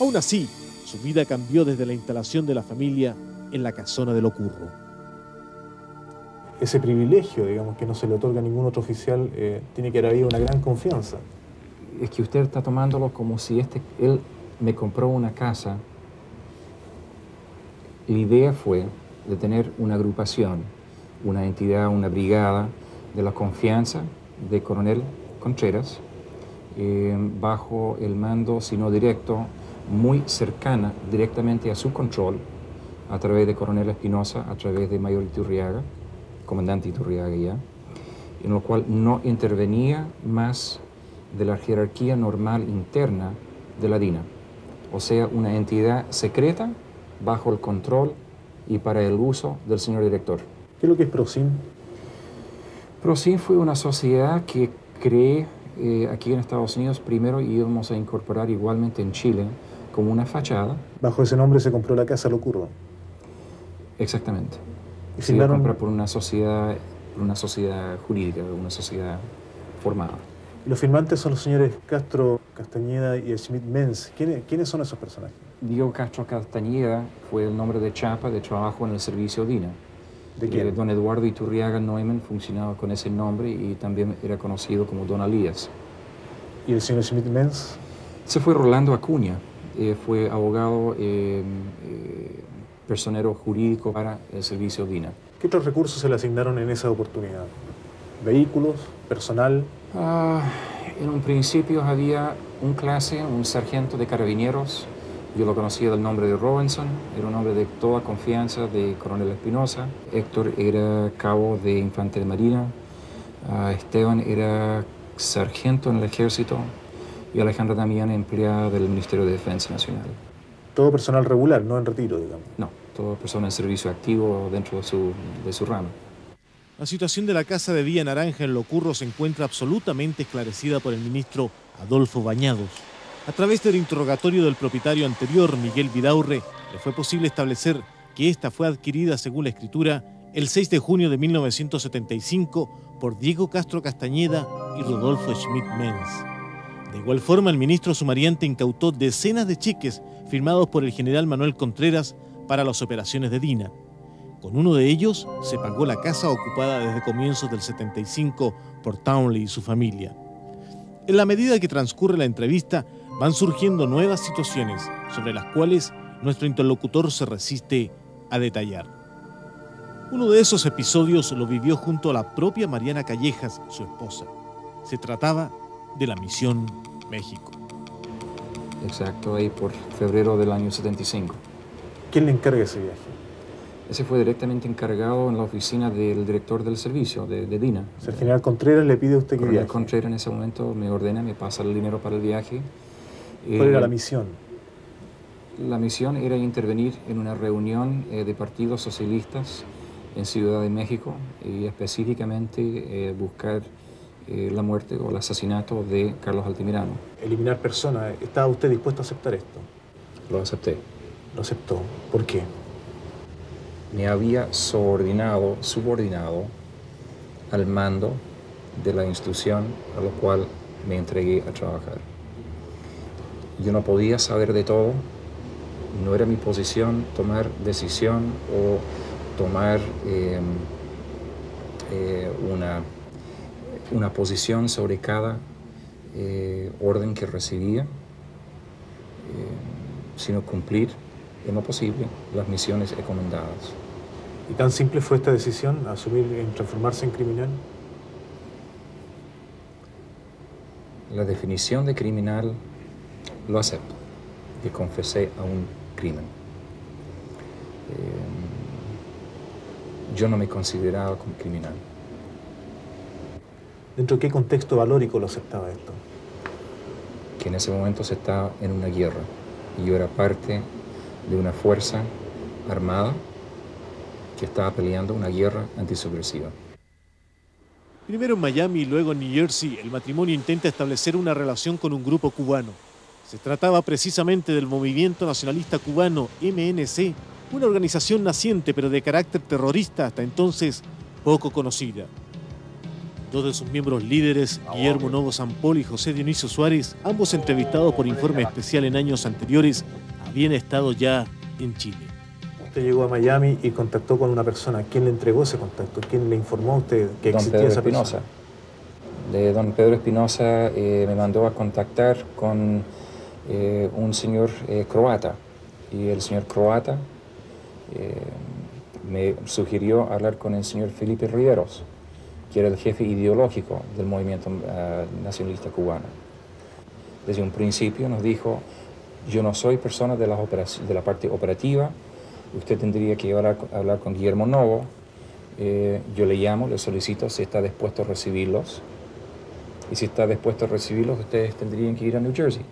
Aún así, su vida cambió desde la instalación de la familia en la casona de Locurro. Ese privilegio, digamos, que no se le otorga a ningún otro oficial, eh, tiene que haber habido una gran confianza. Es que usted está tomándolo como si este, él me compró una casa. La idea fue de tener una agrupación, una entidad, una brigada de la confianza de Coronel Contreras, eh, bajo el mando, si no directo, muy cercana directamente a su control, a través de Coronel Espinosa, a través de Mayor Iturriaga, comandante Iturriaga ya, en lo cual no intervenía más de la jerarquía normal interna de la DINA, o sea, una entidad secreta bajo el control y para el uso del señor director. ¿Qué es lo que es PROSIM? PROSIM fue una sociedad que creé eh, aquí en Estados Unidos primero y íbamos a incorporar igualmente en Chile como una fachada. Bajo ese nombre se compró la casa Locurro. Exactamente. ¿Y Se firmaron- comprar por una sociedad, por una sociedad jurídica, una sociedad formada. Los firmantes son los señores Castro, Castañeda y Schmidt-Menz. ¿Quiénes, ¿Quiénes son esos personajes? Diego Castro Castañeda fue el nombre de chapa de trabajo en el servicio DINA. ¿De quién? Eh, don Eduardo Iturriaga Neumann funcionaba con ese nombre y también era conocido como Don Alías. ¿Y el señor Schmidt-Menz? Se fue Rolando Acuña, eh, fue abogado, eh, eh, personero jurídico para el servicio DINA. ¿Qué otros recursos se le asignaron en esa oportunidad? ¿Vehículos? ¿Personal? Ah, en un principio había un clase, un sargento de carabineros. Yo lo conocía del nombre de Robinson, era un hombre de toda confianza de Coronel Espinosa. Héctor era cabo de Infantería Marina. Ah, Esteban era sargento en el ejército. Y Alejandra también empleada del Ministerio de Defensa Nacional. Todo personal regular, no en retiro, digamos. No, toda persona en servicio activo dentro de su, de su rama. La situación de la Casa de Villa Naranja en Locurro se encuentra absolutamente esclarecida por el ministro Adolfo Bañados. A través del interrogatorio del propietario anterior, Miguel Vidaurre, le fue posible establecer que esta fue adquirida, según la escritura, el 6 de junio de 1975 por Diego Castro Castañeda y Rodolfo Schmidt-Menz. De igual forma, el ministro sumariante incautó decenas de cheques firmados por el general Manuel Contreras para las operaciones de DINA. Con uno de ellos se pagó la casa ocupada desde comienzos del 75 por Townley y su familia. En la medida que transcurre la entrevista, van surgiendo nuevas situaciones sobre las cuales nuestro interlocutor se resiste a detallar. Uno de esos episodios lo vivió junto a la propia Mariana Callejas, su esposa. Se trataba de la misión México. Exacto, ahí por febrero del año 75. ¿Quién le encarga ese viaje? Ese fue directamente encargado en la oficina del director del servicio, de, de DINA. O sea, el general Contreras le pide a usted que Coronel viaje. Contreras en ese momento me ordena, me pasa el dinero para el viaje. ¿Cuál Eh, era la misión? La misión era intervenir en una reunión eh, de partidos socialistas en Ciudad de México y específicamente eh, buscar eh, la muerte o el asesinato de Carlos Altamirano. Eliminar personas. ¿Estaba usted dispuesto a aceptar esto? Lo acepté. Lo aceptó. ¿Por qué? Me había subordinado, subordinado al mando de la institución a lo cual me entregué a trabajar. Yo no podía saber de todo, no era mi posición tomar decisión o tomar eh, eh, una, una posición sobre cada eh, orden que recibía, eh, sino cumplir en lo posible las misiones encomendadas. ¿Y tan simple fue esta decisión, asumir en transformarse en criminal? La definición de criminal lo acepto, que confesé a un crimen. Eh, yo no me consideraba como criminal. ¿Dentro de qué contexto valórico lo aceptaba esto? que en ese momento se estaba en una guerra y yo era parte de una fuerza armada que estaba peleando una guerra antisubversiva. Primero en Miami y luego en New Jersey, el matrimonio intenta establecer una relación con un grupo cubano. Se trataba precisamente del Movimiento Nacionalista Cubano, MNC, una organización naciente pero de carácter terrorista hasta entonces poco conocida. Dos de sus miembros líderes, Guillermo Novo Sampol y José Dionisio Suárez, ambos entrevistados por informe especial en años anteriores, habían estado ya en Chile. Usted llegó a Miami y contactó con una persona. ¿Quién le entregó ese contacto? ¿Quién le informó a usted que don existía Pedro esa Espinosa. persona? De don Pedro Espinosa eh, me mandó a contactar con eh, un señor eh, croata. Y el señor croata eh, me sugirió hablar con el señor Felipe Riveros, que era el jefe ideológico del movimiento nacionalista cubano. Desde un principio nos dijo, yo no soy persona de de la parte operativa, usted tendría que hablar, hablar con Guillermo Novo, yo le llamo, le solicito si está dispuesto a recibirlos, y si está dispuesto a recibirlos, ustedes tendrían que ir a New Jersey,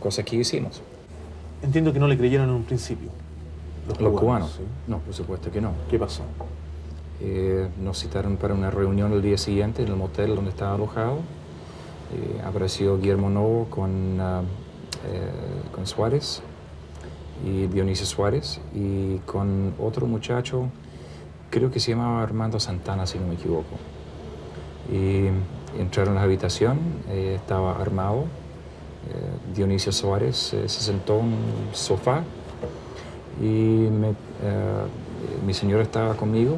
cosa que hicimos. Entiendo que no le creyeron en un principio. Los cubanos, ¿sí? no, por supuesto que no. ¿Qué pasó? Eh, nos citaron para una reunión el día siguiente en el motel donde estaba alojado. Eh, apareció Guillermo Novo con, ah, eh, con Suárez y Dionisio Suárez y con otro muchacho, creo que se llamaba Armando Santana, si no me equivoco. Y entraron a la habitación, estaba armado. Dionisio Suárez eh, se sentó en un sofá y eh, mi señora estaba conmigo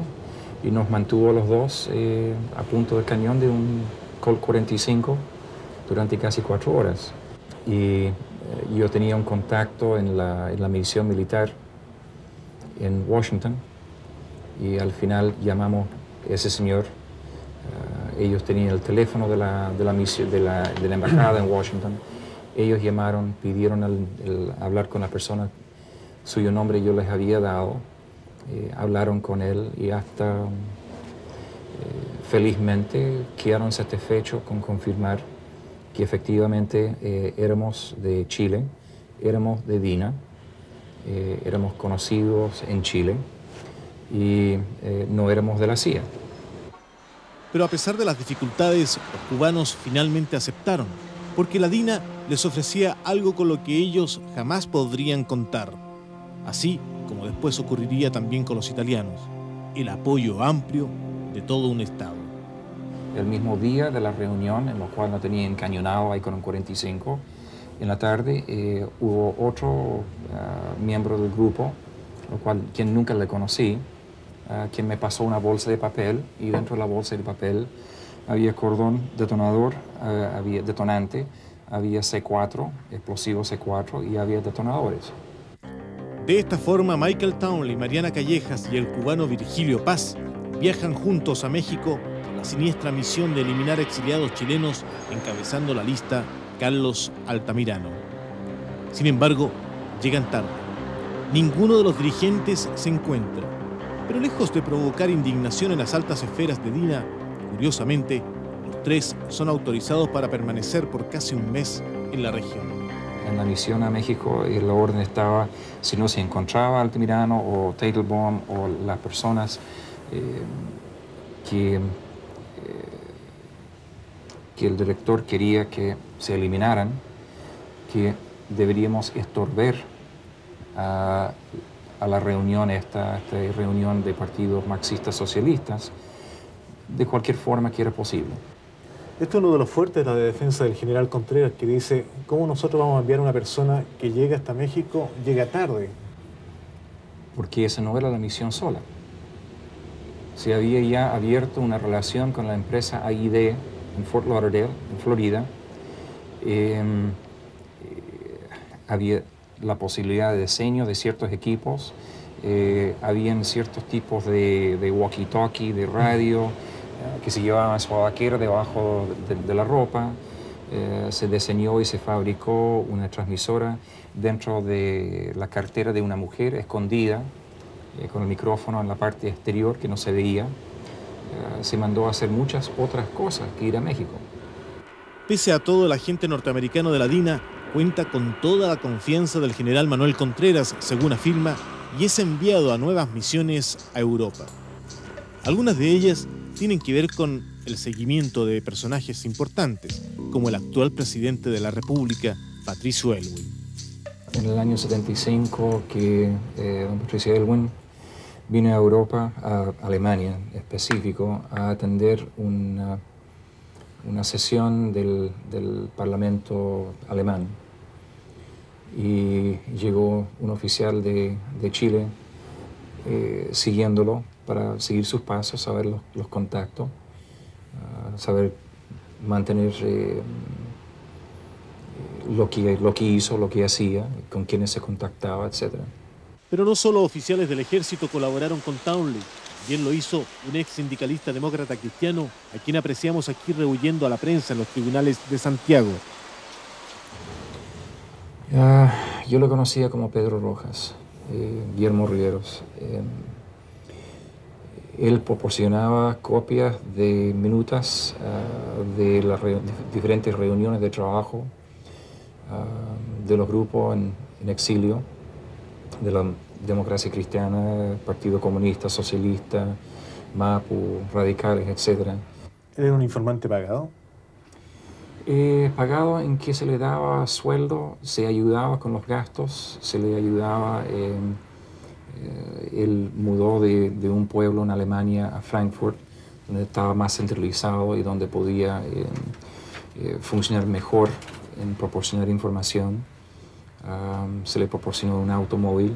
y nos mantuvo los dos eh, a punto del cañón de un Colt 45 durante casi cuatro horas. Y eh, yo tenía un contacto en la, misión militar en Washington y al final llamamos a ese señor. ellos tenían el teléfono de de de de la embajada en Washington. Ellos llamaron, pidieron hablar con la persona cuyo nombre yo les había dado. Eh, hablaron con él y hasta eh, felizmente quedaron satisfechos con confirmar que efectivamente eh, éramos de Chile, éramos de Dina, éramos conocidos en Chile y no éramos de la CIA. Pero a pesar de las dificultades, los cubanos finalmente aceptaron, porque la DINA les ofrecía algo con lo que ellos jamás podrían contar. Así como después ocurriría también con los italianos, el apoyo amplio de todo un Estado. El mismo día de la reunión, en la cual no tenía encañonado ahí con un 45, en la tarde eh, hubo otro ah, miembro del grupo, lo cual, quien nunca le conocí, ah, quien me pasó una bolsa de papel y dentro de la bolsa de papel había cordón detonador, ah, había detonante, había C4, explosivo C4 y había detonadores. De esta forma, Michael Townley, Mariana Callejas y el cubano Virgilio Paz viajan juntos a México con la siniestra misión de eliminar exiliados chilenos, encabezando la lista Carlos Altamirano. Sin embargo, llegan tarde. Ninguno de los dirigentes se encuentra. Pero lejos de provocar indignación en las altas esferas de Dina, curiosamente, tres son autorizados para permanecer por casi un mes en la región. en la misión a México y la orden estaba, si no se encontraba Altamirano o Teitelbaum o las personas eh, que, eh, que el director quería que se eliminaran, que deberíamos estorber a, a la reunión, esta, esta reunión de partidos marxistas socialistas, de cualquier forma que era posible. Esto es uno de los fuertes de la defensa del general Contreras, que dice, ¿cómo nosotros vamos a enviar a una persona que llega hasta México, llega tarde? porque esa no era la misión sola. Se había ya abierto una relación con la empresa AID en Fort Lauderdale, en Florida. Eh, eh, había la posibilidad de diseño de ciertos equipos, eh, habían ciertos tipos de, walkie-talkie, de radio, que se llevaban a su vaquera debajo de, de la ropa. Eh, se diseñó y se fabricó una transmisora dentro de la cartera de una mujer escondida, eh, con el micrófono en la parte exterior que no se veía. Eh, se mandó a hacer muchas otras cosas que ir a México. Pese a todo, el agente norteamericano de la DINA cuenta con toda la confianza del general Manuel Contreras, según afirma, y es enviado a nuevas misiones a Europa. Algunas de ellas tienen que ver con el seguimiento de personajes importantes, como el actual presidente de la República, Patricio Elwin. En el año 75 que eh, Patricio Elwin vino a Europa, a Alemania específico, a atender una una sesión del, Parlamento alemán y llegó un oficial de, Chile eh, siguiéndolo para seguir sus pasos, saber los, contactos, ah, saber mantener eh, lo, que, lo que hizo, lo que hacía, con quienes se contactaba, etc. Pero no solo oficiales del ejército colaboraron con Townley, bien lo hizo un ex sindicalista demócrata cristiano, a quien apreciamos aquí rehuyendo a la prensa en los tribunales de Santiago. yo lo conocía como Pedro Rojas, eh, Guillermo Riveros. Eh, él proporcionaba copias de minutas ah, de las diferentes reuniones de trabajo ah, de los grupos en, en exilio, de la democracia cristiana, Partido Comunista, Socialista, MAPU, radicales, etc. ¿Era un informante pagado? Eh, pagado en que se le daba sueldo, se ayudaba con los gastos, se le ayudaba, eh, él mudó de, un pueblo en Alemania a Frankfurt, donde estaba más centralizado y donde podía eh, eh, funcionar mejor en proporcionar información. Se le proporcionó un automóvil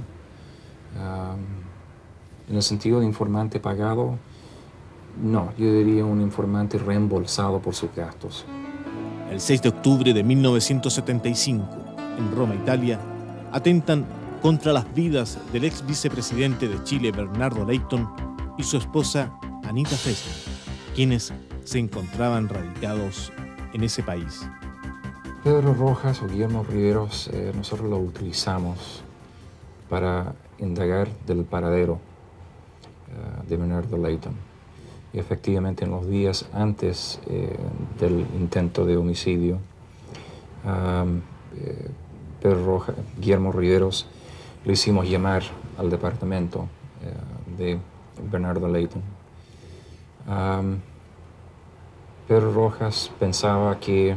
en el sentido de informante pagado, no, yo diría un informante reembolsado por sus gastos. El 6 de octubre de 1975, en Roma, Italia, atentan contra las vidas del ex vicepresidente de Chile, Bernardo Leighton, y su esposa, Anita Fresno, quienes se encontraban radicados en ese país. Pedro Rojas o Guillermo Riveros, eh, nosotros lo utilizamos para indagar del paradero eh, de Bernardo Leighton. Y efectivamente en los días antes eh, del intento de homicidio, eh, Pedro Roja, Guillermo Riveros le hicimos llamar al departamento de Bernardo Leighton. Pedro Rojas pensaba que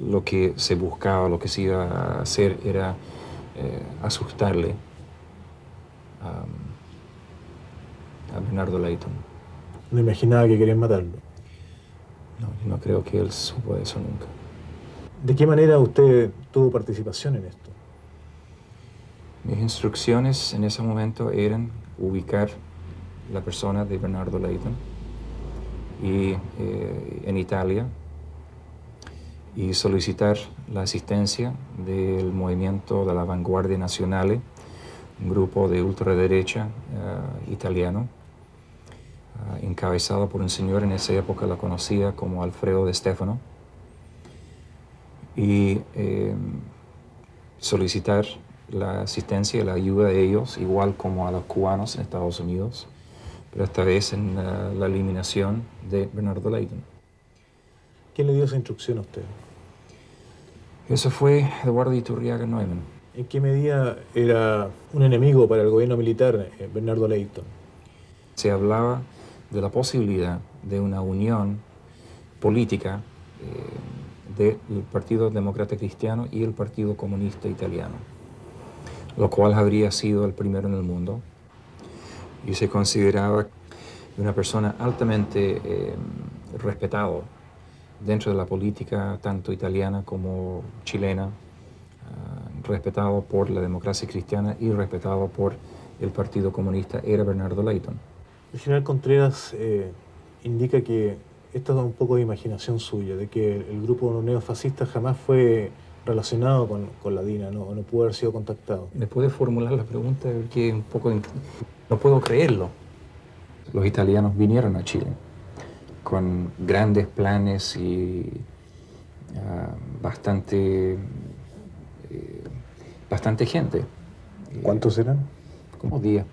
lo que se buscaba, lo que se iba a hacer era asustarle a, Bernardo Leighton. No imaginaba que querían matarlo. No, no creo que él supo eso nunca. ¿De qué manera usted tuvo participación en esto? Mis instrucciones en ese momento eran ubicar la persona de Bernardo Leighton y, eh, en Italia y solicitar la asistencia del movimiento de la vanguardia nacional un grupo de ultraderecha uh, italiano, uh, encabezado por un señor en esa época la conocía como Alfredo de Stefano, y eh, solicitar la asistencia y la ayuda de ellos, igual como a los cubanos en Estados Unidos, pero esta vez en uh, la eliminación de Bernardo Leighton. ¿Quién le dio esa instrucción a usted? Eso fue Eduardo Iturriaga Neumann. ¿En qué medida era un enemigo para el gobierno militar eh, Bernardo Leighton? Se hablaba de la posibilidad de una unión política eh, del Partido Demócrata Cristiano y el Partido Comunista Italiano, lo cual habría sido el primero en el mundo. Y se consideraba una persona altamente eh, respetado dentro de la política tanto italiana como chilena, respetado por la democracia cristiana y respetado por el Partido Comunista, era Bernardo Leighton. El general Contreras eh, indica que esto es un poco de imaginación suya, de que el grupo neofascista jamás fue relacionado con, con la DINA, ¿no? no pudo haber sido contactado. ¿Me puede formular la pregunta? Porque un poco no puedo creerlo. Los italianos vinieron a Chile con grandes planes y ah, bastante bastante gente. ¿Cuántos eran? Como 10.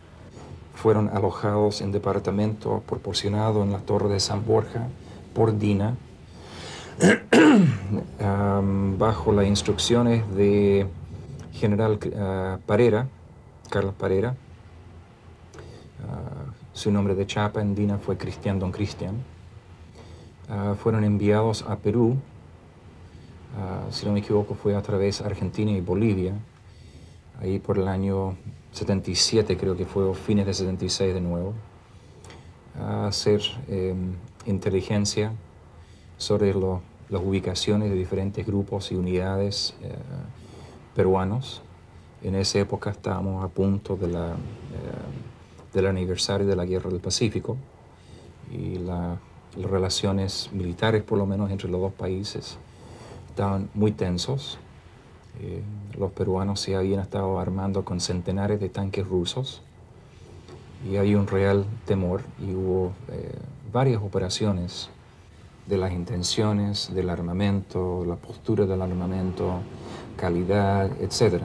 Fueron alojados en departamentos proporcionados en la Torre de San Borja por Dina, bajo las instrucciones de General uh, Parera, Carlos Parera. Ah, su nombre de chapa en Dina fue Cristian Don Cristian. Ah, fueron enviados a Perú, si no me equivoco fue a través de Argentina y Bolivia, ahí por el año 77, creo que fue, o fines de 76 de nuevo, a hacer em, inteligencia sobre las ubicaciones de diferentes grupos y unidades eh, peruanos. En esa época estábamos a punto de la, del aniversario de la Guerra del Pacífico y las relaciones militares, por lo menos entre los dos países, estaban muy tensos. Eh, los peruanos se habían estado armando con centenares de tanques rusos y había un real temor y hubo eh, varias operaciones de las intenciones, del armamento, la postura del armamento, calidad, etc.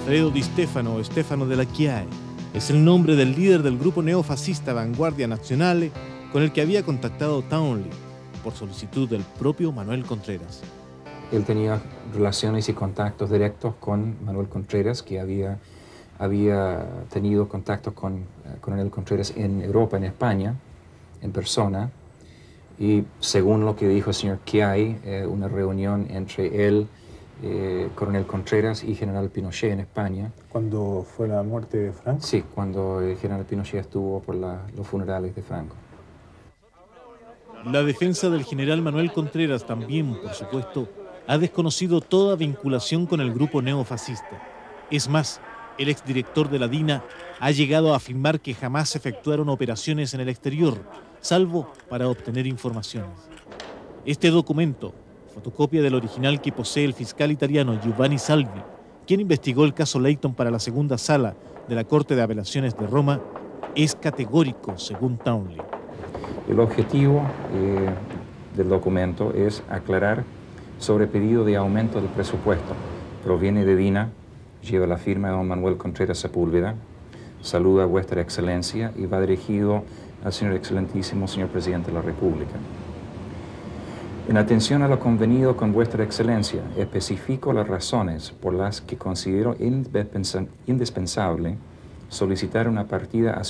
Alfredo Di Stefano o Stefano de la Chiae es el nombre del líder del grupo neofascista Vanguardia Nazionale con el que había contactado Townley por solicitud del propio Manuel Contreras. Él tenía relaciones y contactos directos con Manuel Contreras, que había, había tenido contactos con Coronel Contreras en Europa, en España, en persona. Y según lo que dijo el señor Kiai, eh, una reunión entre él, eh, Coronel Contreras y General Pinochet en España. ¿Cuando fue la muerte de Franco? Sí, cuando el General Pinochet estuvo por los funerales de Franco. La defensa del general Manuel Contreras también, por supuesto, ha desconocido toda vinculación con el grupo neofascista. Es más, el exdirector de la DINA ha llegado a afirmar que jamás efectuaron operaciones en el exterior, salvo para obtener informaciones. Este documento, fotocopia del original que posee el fiscal italiano Giovanni Salvi, quien investigó el caso Leighton para la segunda sala de la Corte de Apelaciones de Roma, es categórico, según Townley. El objetivo eh, del documento es aclarar sobre pedido de aumento del presupuesto. Proviene de DINA, lleva la firma de don Manuel Contreras Sepúlveda, saluda a vuestra excelencia y va dirigido al señor excelentísimo señor presidente de la República. En atención a lo convenido con vuestra excelencia, especifico las razones por las que considero indispensable solicitar una partida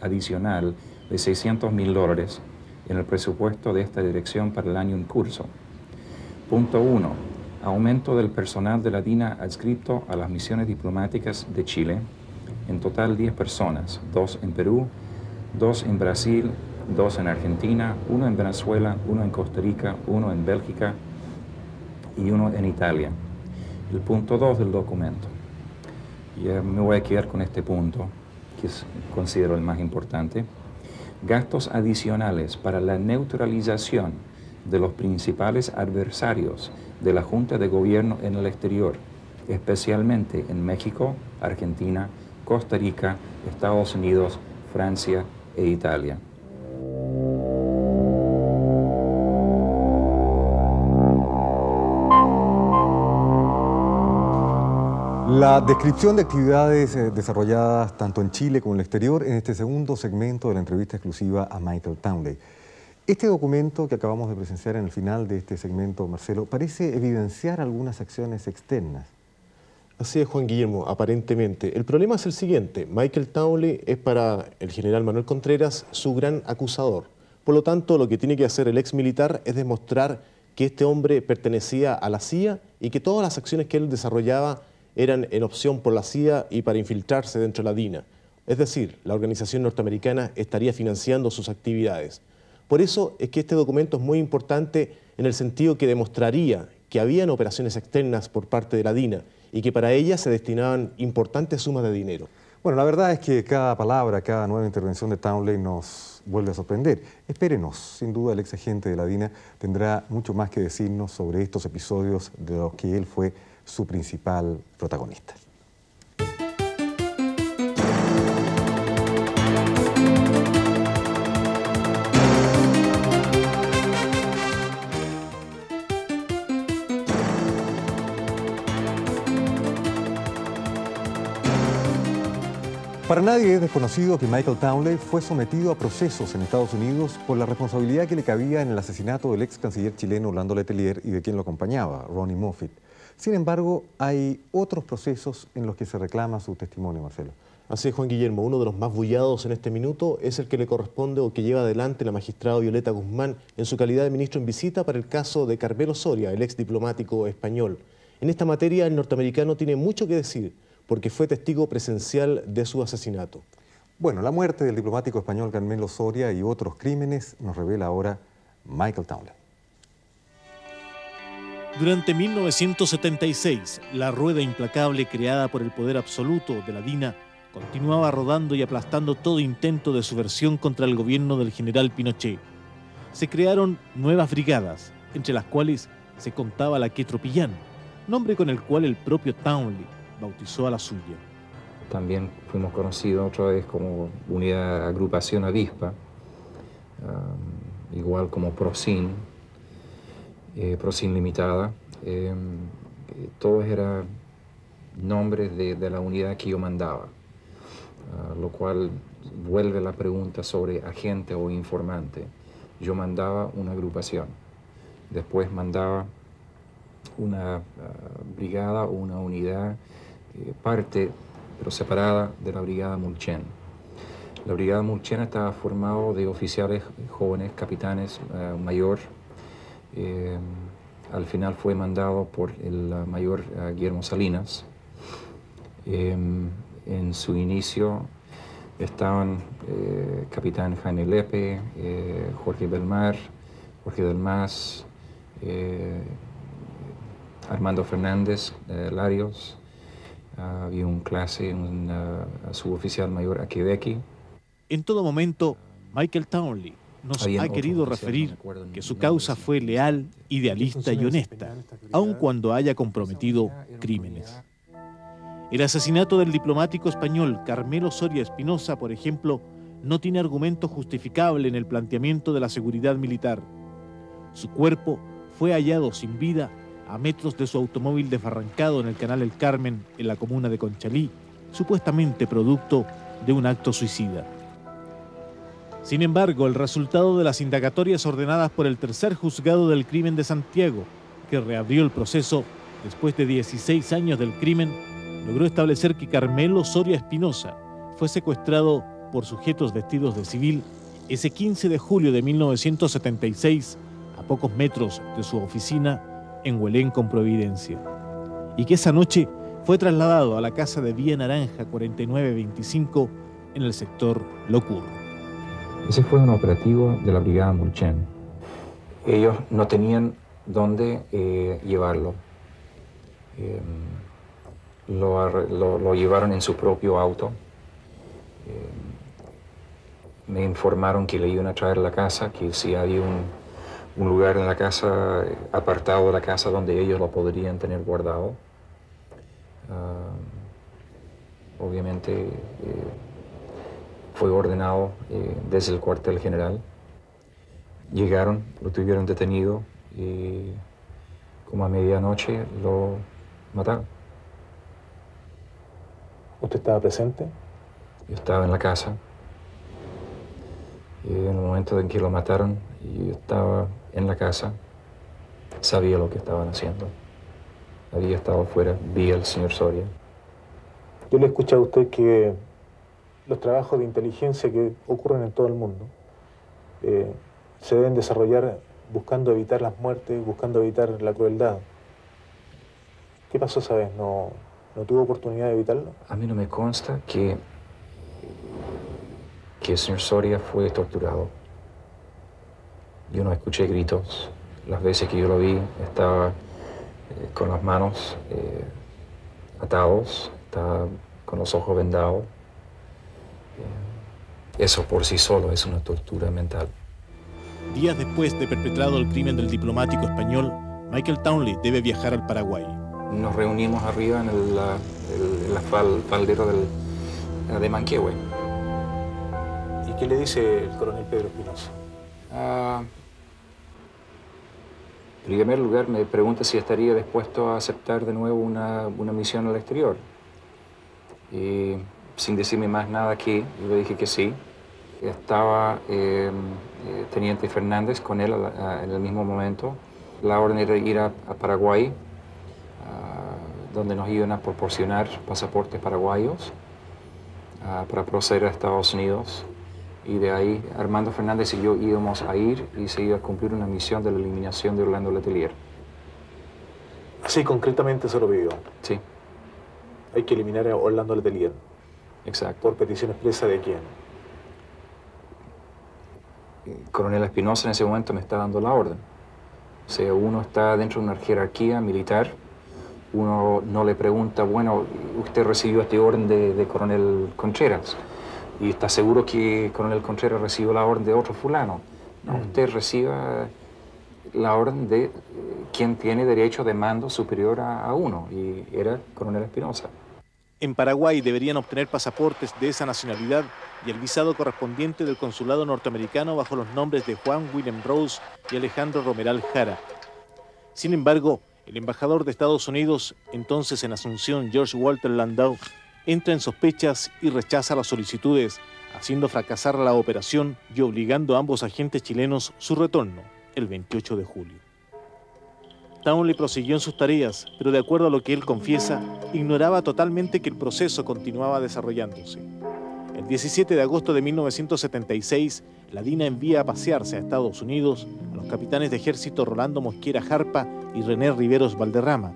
adicional de 600 mil dólares en el presupuesto de esta dirección para el año en curso Punto 1. Aumento del personal de la DINA adscrito a las misiones diplomáticas de Chile. En total 10 personas, dos en Perú, dos en Brasil, dos en Argentina, uno en Venezuela, uno en Costa Rica, uno en Bélgica y uno en Italia. El punto 2 del documento. Y me voy a quedar con este punto, que considero el más importante. Gastos adicionales para la neutralización de los principales adversarios de la Junta de Gobierno en el exterior, especialmente en México, Argentina, Costa Rica, Estados Unidos, Francia e Italia. La descripción de actividades eh, desarrolladas tanto en Chile como en el exterior en este segundo segmento de la entrevista exclusiva a Michael Townley. Este documento que acabamos de presenciar en el final de este segmento, Marcelo, parece evidenciar algunas acciones externas. Así es, Juan Guillermo, aparentemente. El problema es el siguiente. Michael Townley es para el general Manuel Contreras su gran acusador. Por lo tanto, lo que tiene que hacer el ex militar es demostrar que este hombre pertenecía a la CIA y que todas las acciones que él desarrollaba eran en opción por la CIA y para infiltrarse dentro de la DINA. Es decir, la organización norteamericana estaría financiando sus actividades. Por eso es que este documento es muy importante en el sentido que demostraría que habían operaciones externas por parte de la DINA y que para ellas se destinaban importantes sumas de dinero. Bueno, la verdad es que cada palabra, cada nueva intervención de Townley nos vuelve a sorprender. Espérenos, sin duda el ex agente de la DINA tendrá mucho más que decirnos sobre estos episodios de los que él fue su principal protagonista. Para nadie es desconocido que Michael Townley fue sometido a procesos en Estados Unidos por la responsabilidad que le cabía en el asesinato del ex canciller chileno Orlando Letelier y de quien lo acompañaba, Ronnie Moffitt. Sin embargo, hay otros procesos en los que se reclama su testimonio, Marcelo. Así es, Juan Guillermo. Uno de los más bullados en este minuto es el que le corresponde o que lleva adelante la magistrada Violeta Guzmán en su calidad de ministro en visita para el caso de Carmelo Soria, el ex diplomático español. En esta materia, el norteamericano tiene mucho que decir porque fue testigo presencial de su asesinato. Bueno, la muerte del diplomático español Carmelo Soria y otros crímenes nos revela ahora Michael Townley. Durante 1976, la rueda implacable creada por el poder absoluto de la DINA continuaba rodando y aplastando todo intento de subversión contra el gobierno del general Pinochet. Se crearon nuevas brigadas, entre las cuales se contaba la Quetropillán, nombre con el cual el propio Townley bautizó a la suya. También fuimos conocidos otra vez como unidad agrupación avispa, um, igual como PROSIN, eh, PROSIN limitada. Eh, todos eran nombres de, de, la unidad que yo mandaba, uh, lo cual vuelve la pregunta sobre agente o informante. Yo mandaba una agrupación, después mandaba una uh, brigada o una unidad, eh, parte pero separada de la Brigada Mulchen. La Brigada Mulchen estaba formada de oficiales jóvenes, capitanes, uh, mayor. Eh, al final fue mandado por el mayor uh, Guillermo Salinas. Eh, en su inicio estaban eh, capitán Jaime Lepe, Jorge Belmar, Jorge del Mas, Armando Fernández Larios, había un clase, un uh, suboficial mayor Akideki. En todo momento, Michael Townley nos Habían ha querido referir no que su causa fue leal, idealista y honesta, aun cuando haya comprometido crímenes. El asesinato del diplomático español Carmelo Soria Espinosa, por ejemplo, no tiene argumento justificable en el planteamiento de la seguridad militar. Su cuerpo fue hallado sin vida a metros de su automóvil desbarrancado en el canal El Carmen, en la comuna de Conchalí, supuestamente producto de un acto suicida. Sin embargo, el resultado de las indagatorias ordenadas por el tercer juzgado del crimen de Santiago, que reabrió el proceso después de 16 años del crimen, logró establecer que Carmelo Soria Espinosa fue secuestrado por sujetos vestidos de civil ese 15 de julio de 1976 a pocos metros de su oficina en Huelén con Providencia, y que esa noche fue trasladado a la casa de Vía Naranja 4925 en el sector Locur. Ese fue un operativo de la Brigada Mulchen. Ellos no tenían dónde eh, llevarlo. Eh, lo, lo- lo llevaron en su propio auto. Eh, me informaron que le iban a traer a la casa, que si había un, un lugar en la casa, eh, apartado de la casa, donde ellos lo podrían tener guardado. Ah, obviamente eh, fue ordenado eh, desde el cuartel general. Llegaron, lo tuvieron detenido y como a medianoche lo mataron. ¿Usted estaba presente? Yo estaba en la casa y en el momento en que lo mataron, yo estaba en la casa, sabía lo que estaban haciendo. Había estado afuera, vi al señor Soria. Yo le he escuchado a usted que los trabajos de inteligencia que ocurren en todo el mundo eh, se deben desarrollar buscando evitar las muertes, buscando evitar la crueldad. ¿Qué pasó esa vez? ¿No, no tuvo oportunidad de evitarlo? A mí no me consta que, que el señor Soria fue torturado. Yo no escuché gritos. Las veces que yo lo vi estaba eh, con las manos eh, atados, estaba con los ojos vendados. Eh, eso por sí solo es una tortura mental. Días después de perpetrado el crimen del diplomático español, Michael Townley debe viajar al Paraguay. Nos reunimos arriba en el, la- el- en la fal- faldera del, de Manquehue. ¿Y qué le dice el coronel Pedro Espinosa? Ah, en primer lugar, me pregunta si estaría dispuesto a aceptar de nuevo una, una misión al exterior. Y sin decirme más nada aquí, yo le dije que sí. Estaba eh, eh, Teniente Fernández con él a a- en el mismo momento. La orden era ir a, a Paraguay, donde nos iban a proporcionar pasaportes paraguayos para proceder a Estados Unidos. Y de ahí Armando Fernández y yo íbamos a ir y se iba a cumplir una misión de la eliminación de Orlando Letelier. Así concretamente se lo pidió. Sí, Hay que eliminar a Orlando Letelier. exacto. ¿Por petición expresa de quién? coronel Espinosa en ese momento me está dando la orden. O sea, uno está dentro de una jerarquía militar, uno no le pregunta, bueno, usted recibió este orden de, coronel Contreras y está seguro que coronel Contreras recibió la orden de otro fulano. No, mm. usted reciba la orden de eh, quien tiene derecho de mando superior a, a uno y era coronel Espinosa. En Paraguay deberían obtener pasaportes de esa nacionalidad y el visado correspondiente del consulado norteamericano bajo los nombres de Juan William Rose y Alejandro Romeral Jara. Sin embargo, el embajador de Estados Unidos, entonces en Asunción, George Walter Landau, entra en sospechas y rechaza las solicitudes, haciendo fracasar la operación y obligando a ambos agentes chilenos su retorno el 28 de julio. Townley prosiguió en sus tareas, pero de acuerdo a lo que él confiesa, ignoraba totalmente que el proceso continuaba desarrollándose. El 17 de agosto de 1976, la DINA envía a pasearse a Estados Unidos a los capitanes de ejército Rolando Mosquera Jarpa y René Riveros Valderrama,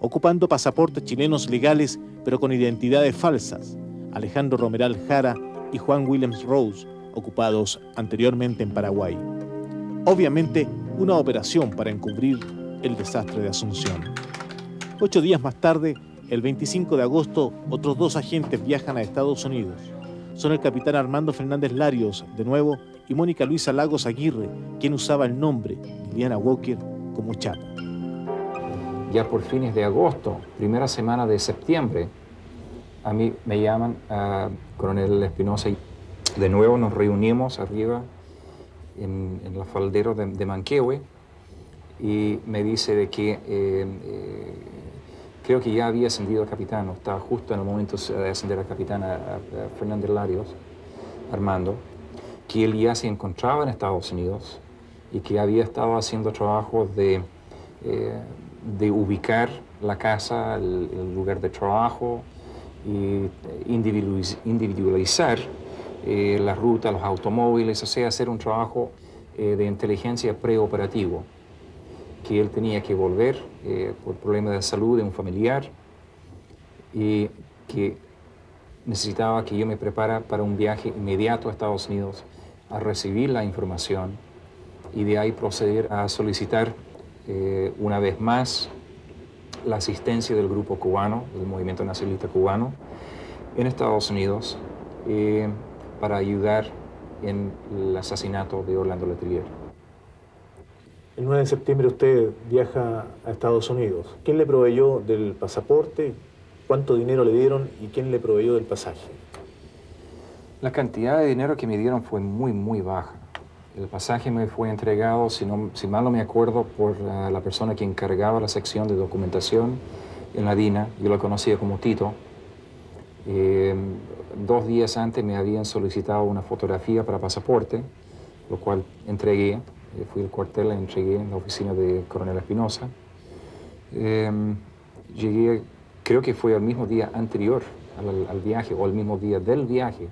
ocupando pasaportes chilenos legales pero con identidades falsas, Alejandro Romeral Jara y Juan Williams Rose, ocupados anteriormente en Paraguay. Obviamente, una operación para encubrir el desastre de Asunción. Ocho días más tarde, el 25 de agosto, otros dos agentes viajan a Estados Unidos. Son el capitán Armando Fernández Larios, de nuevo, y Mónica Luisa Lagos Aguirre, quien usaba el nombre Liliana Walker como chapa. Ya por fines de agosto, primera semana de septiembre, a mí me llaman a Coronel Espinosa y de nuevo nos reunimos arriba en, en los falderos de, Manquehue y me dice de que eh, eh, creo que ya había ascendido a capitán, o estaba justo en el momento de ascender a capitán a, Fernández Larios, Armando, que él ya se encontraba en Estados Unidos y que había estado haciendo trabajos de, eh, de ubicar la casa, el, lugar de trabajo y individualizar la ruta, los automóviles, o sea, hacer un trabajo de inteligencia preoperativo que él tenía que volver eh, por problemas de salud de un familiar y que necesitaba que yo me preparara para un viaje inmediato a Estados Unidos a recibir la información y de ahí proceder a solicitar eh, una vez más la asistencia del grupo cubano, del movimiento nacionalista cubano, en Estados Unidos eh, para ayudar en el asesinato de Orlando Letelier. El 9 de septiembre usted viaja a Estados Unidos. ¿Quién le proveyó del pasaporte? ¿Cuánto dinero le dieron? ¿Y quién le proveyó del pasaje? La cantidad de dinero que me dieron fue muy, muy baja. El pasaje me fue entregado, si, si mal no me acuerdo, por la persona que encargaba la sección de documentación en la DINA. Yo lo conocía como Tito. Eh, dos días antes me habían solicitado una fotografía para pasaporte, lo cual entregué. Eh, fui al cuartel, la entregué en la oficina de Coronel Espinosa. Em, llegué, creo que fue al mismo día anterior al, viaje o al mismo día del viaje.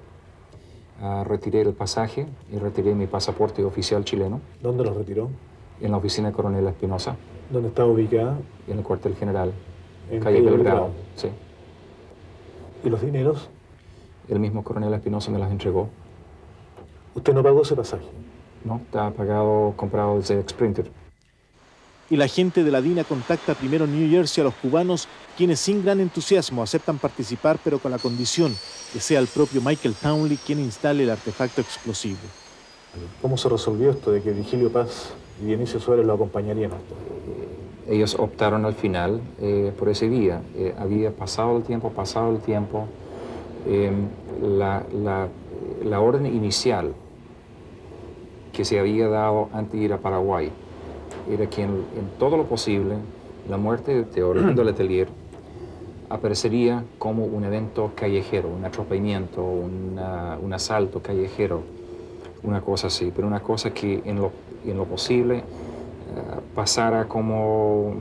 Retiré el pasaje y retiré mi pasaporte oficial chileno. ¿Dónde lo retiró? En la oficina de Coronel Espinosa. ¿Dónde estaba ubicada? En el cuartel general, en calle Belgrado. Sí. ¿Y los dineros? El mismo Coronel Espinosa me los entregó. ¿Usted no pagó ese pasaje? ¿no? Está pagado, comprado desde Exprinter. Y la gente de la DINA contacta primero en New Jersey a los cubanos, quienes sin gran entusiasmo aceptan participar, pero con la condición que sea el propio Michael Townley quien instale el artefacto explosivo. ¿Cómo se resolvió esto de que Vigilio Paz y Dionisio Suárez lo acompañarían? Ellos optaron al final eh, por ese día. Eh, había pasado el tiempo, pasado el tiempo. la, la, la orden inicial que se había dado antes de ir a Paraguay era que en, todo lo posible la muerte de Orlando Letelier aparecería como un evento callejero, un atropellamiento, un asalto callejero, una cosa así, pero una cosa que en lo, en lo posible eh, pasara como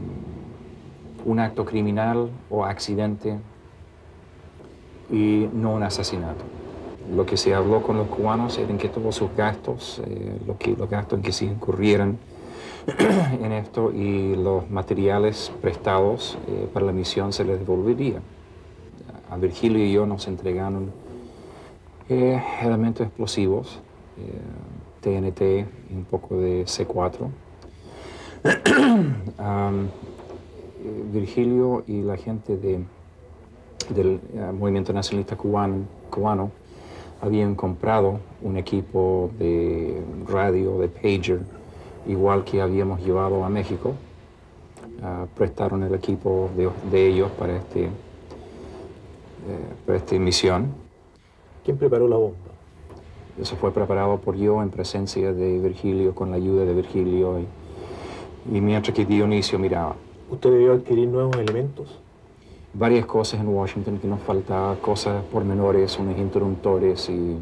un acto criminal o accidente y no un asesinato. Lo que se habló con los cubanos era en que todos sus gastos, eh, lo que, los gastos en que se incurrieran en esto y los materiales prestados eh, para la misión se les devolvería. A Virgilio y yo nos entregaron eh, elementos explosivos TNT y un poco de C4. Virgilio y la gente de, del eh, Movimiento Nacionalista cubano, cubano habían comprado un equipo de radio, de pager, igual que habíamos llevado a México. Ah, prestaron el equipo de, ellos para, este, eh, para esta misión. ¿Quién preparó la bomba? Eso fue preparado por yo en presencia de Virgilio, con la ayuda de Virgilio y, y mientras que Dionisio miraba. ¿Usted debió adquirir nuevos elementos? Varias cosas en Washington que nos faltaba, cosas pormenores, unos interruptores y uh,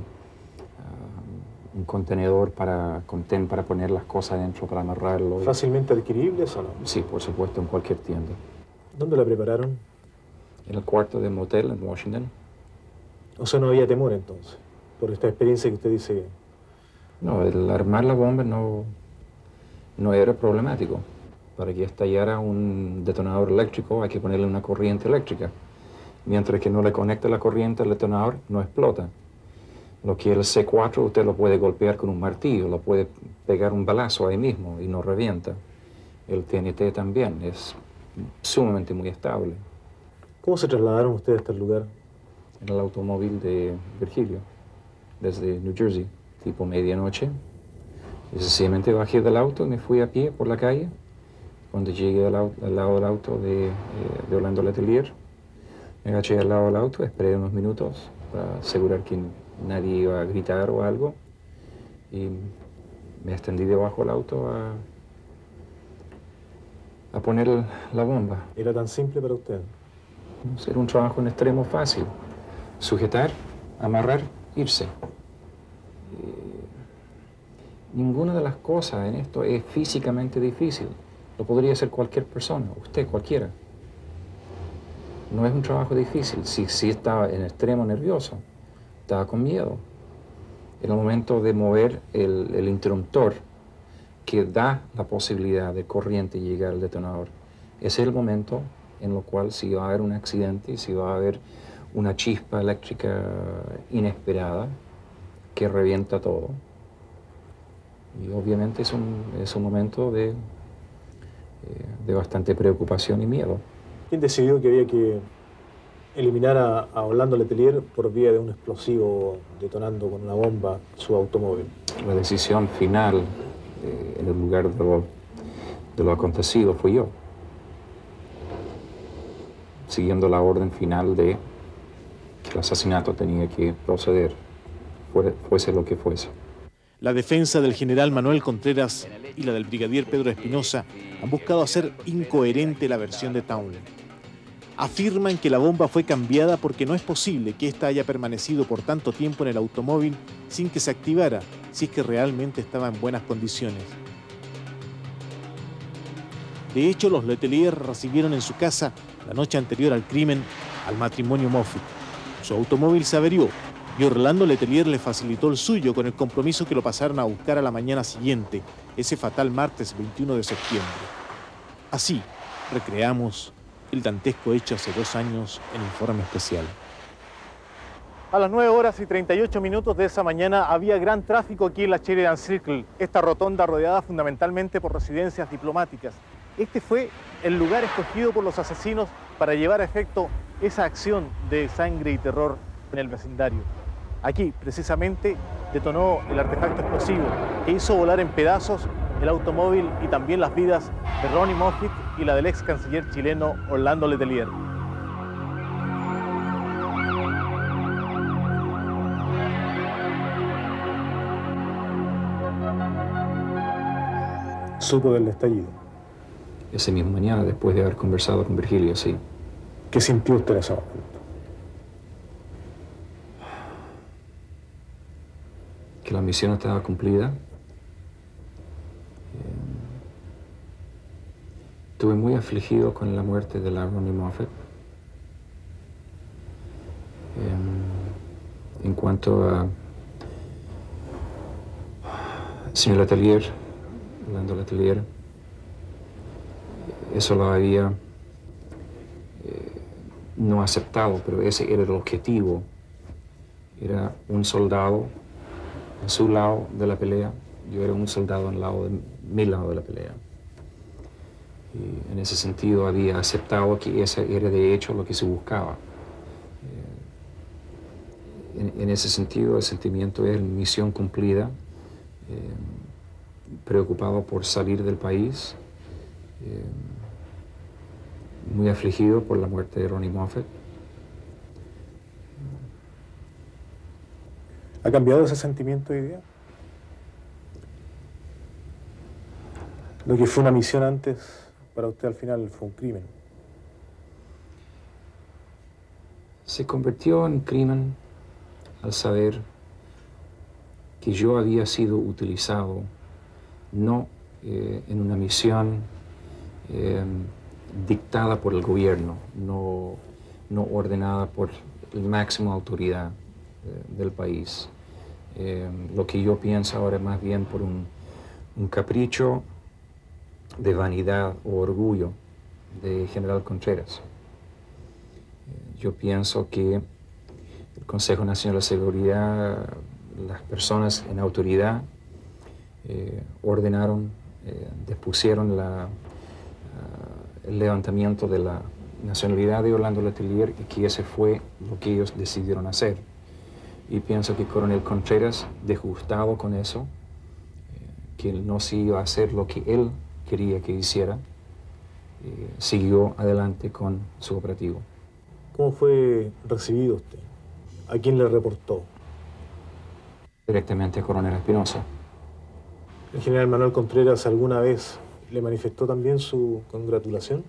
un contenedor para, conten para poner las cosas dentro, para amarrarlo. ¿Fácilmente adquiribles o no? Sí, por supuesto, en cualquier tienda. ¿Dónde la prepararon? En el cuarto de motel en Washington. O sea, no había temor entonces, por esta experiencia que usted dice. No, el armar la bomba no, no era problemático. Para que estallara un detonador eléctrico hay que ponerle una corriente eléctrica. Mientras que no le conecte la corriente al detonador, no explota. Lo que el C4 usted lo puede golpear con un martillo, lo puede pegar un balazo ahí mismo y no revienta. El TNT también es sumamente muy estable. ¿Cómo se trasladaron ustedes a este lugar? En el automóvil de Virgilio, desde New Jersey, tipo medianoche. Y sencillamente bajé del auto y me fui a pie por la calle cuando llegué al, lado del auto de, eh, de, Orlando Letelier, me agaché al lado del auto, esperé unos minutos para asegurar que nadie iba a gritar o algo y me extendí debajo del auto a, a poner la bomba. ¿Era tan simple para usted? Era un trabajo en extremo fácil. Sujetar, amarrar, irse. ninguna de las cosas en esto es físicamente difícil. Lo podría hacer cualquier persona, usted, cualquiera. No es un trabajo difícil. Si, si estaba en extremo nervioso, estaba con miedo. En el momento de mover el, el interruptor que da la posibilidad de corriente llegar al detonador, es el momento en el cual si va a haber un accidente, si va a haber una chispa eléctrica inesperada que revienta todo. Y obviamente es un, es un momento de de bastante preocupación y miedo. ¿Quién decidió que había que eliminar a, Orlando Letelier por vía de un explosivo detonando con una bomba su automóvil? La decisión final eh, en el lugar de lo, de lo acontecido fue yo, siguiendo la orden final de que el asesinato tenía que proceder, fuese lo que fuese. La defensa del general Manuel Contreras y la del brigadier Pedro Espinosa han buscado hacer incoherente la versión de Townley. Afirman que la bomba fue cambiada porque no es posible que ésta haya permanecido por tanto tiempo en el automóvil sin que se activara, si es que realmente estaba en buenas condiciones. De hecho, los Letelier recibieron en su casa, la noche anterior al crimen, al matrimonio Moffitt. Su automóvil se averió y Orlando Letelier le facilitó el suyo con el compromiso que lo pasaron a buscar a la mañana siguiente, ese fatal martes 21 de septiembre. Así recreamos el dantesco hecho hace dos años en Informe Especial. A las 9 horas y 38 minutos de esa mañana había gran tráfico aquí en la Sheridan Circle, esta rotonda rodeada fundamentalmente por residencias diplomáticas. Este fue el lugar escogido por los asesinos para llevar a efecto esa acción de sangre y terror en el vecindario. Aquí, precisamente, detonó el artefacto explosivo que hizo volar en pedazos el automóvil y también las vidas de Ronnie Moffitt y la del ex canciller chileno Orlando Letelier. Supo del estallido. Ese mismo mañana, después de haber conversado con Virgilio, sí. ¿Qué sintió usted en ese momento? Que la misión estaba cumplida. estuve muy afligido con la muerte de la Ronnie Moffett. en cuanto a señor Letelier, Orlando Letelier, eso lo había eh, no aceptado, pero ese era el objetivo. Era un soldado su lado de la pelea, yo era un soldado al lado de mi lado de la pelea. Y en ese sentido había aceptado que ese era de hecho lo que se buscaba. Eh, en, ese sentido el sentimiento es misión cumplida, eh, preocupado por salir del país, eh, muy afligido por la muerte de Ronnie Moffett. ¿Ha cambiado ese sentimiento hoy día? Lo que fue una misión antes, para usted al final fue un crimen. Se convirtió en crimen al saber que yo había sido utilizado no eh, en una misión em, dictada por el gobierno, no, no ordenada por la máxima autoridad eh, del país. Em, lo que yo pienso ahora es más bien por un, capricho de vanidad o orgullo de General Contreras. Eh, yo pienso que el Consejo Nacional de Seguridad, las personas en autoridad, eh, ordenaron, eh, dispusieron ah, el levantamiento de la nacionalidad de Orlando Letelier y que ese fue lo que ellos decidieron hacer. Y pienso que Coronel Contreras, disgustado con eso, que no se iba a hacer lo que él quería que hiciera, eh, siguió adelante con su operativo. ¿Cómo fue recibido usted? ¿A quién le reportó? Directamente a Coronel Espinosa. ¿El general Manuel Contreras alguna vez le manifestó también su congratulación?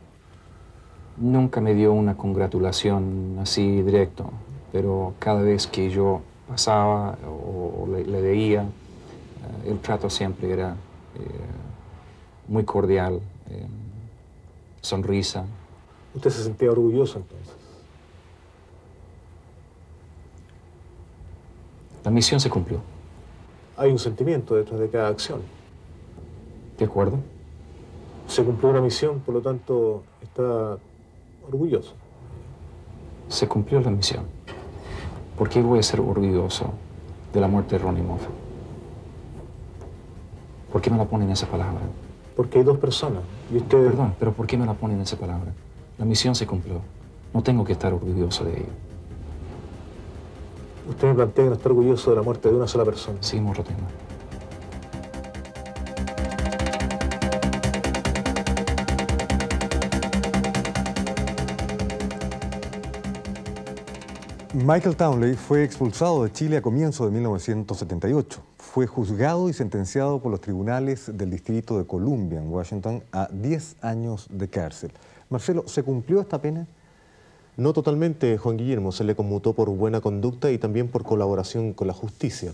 Nunca me dio una congratulación así directo, pero cada vez que yo pasaba o, le, veía, eh, el trato siempre era eh, muy cordial, eh, sonrisa. ¿Usted se sentía orgulloso entonces? La misión se cumplió. Hay un sentimiento detrás de cada acción. De acuerdo. Se cumplió una misión, por lo tanto, está orgulloso. Se cumplió la misión. ¿Por qué voy a ser orgulloso de la muerte de Ronnie Moffat? ¿Por qué me la ponen esa palabra? porque hay dos personas. Y usted... Perdón, pero ¿por qué me la ponen esa palabra? La misión se cumplió. No tengo que estar orgulloso de ello. Usted me plantea que no está orgulloso de la muerte de una sola persona. Sí, tengo. Michael Townley fue expulsado de Chile a comienzos de 1978 fue juzgado y sentenciado por los tribunales del Distrito de Columbia en Washington a 10 años de cárcel. Marcelo, ¿se cumplió esta pena? No totalmente, Juan Guillermo. Se le conmutó por buena conducta y también por colaboración con la justicia.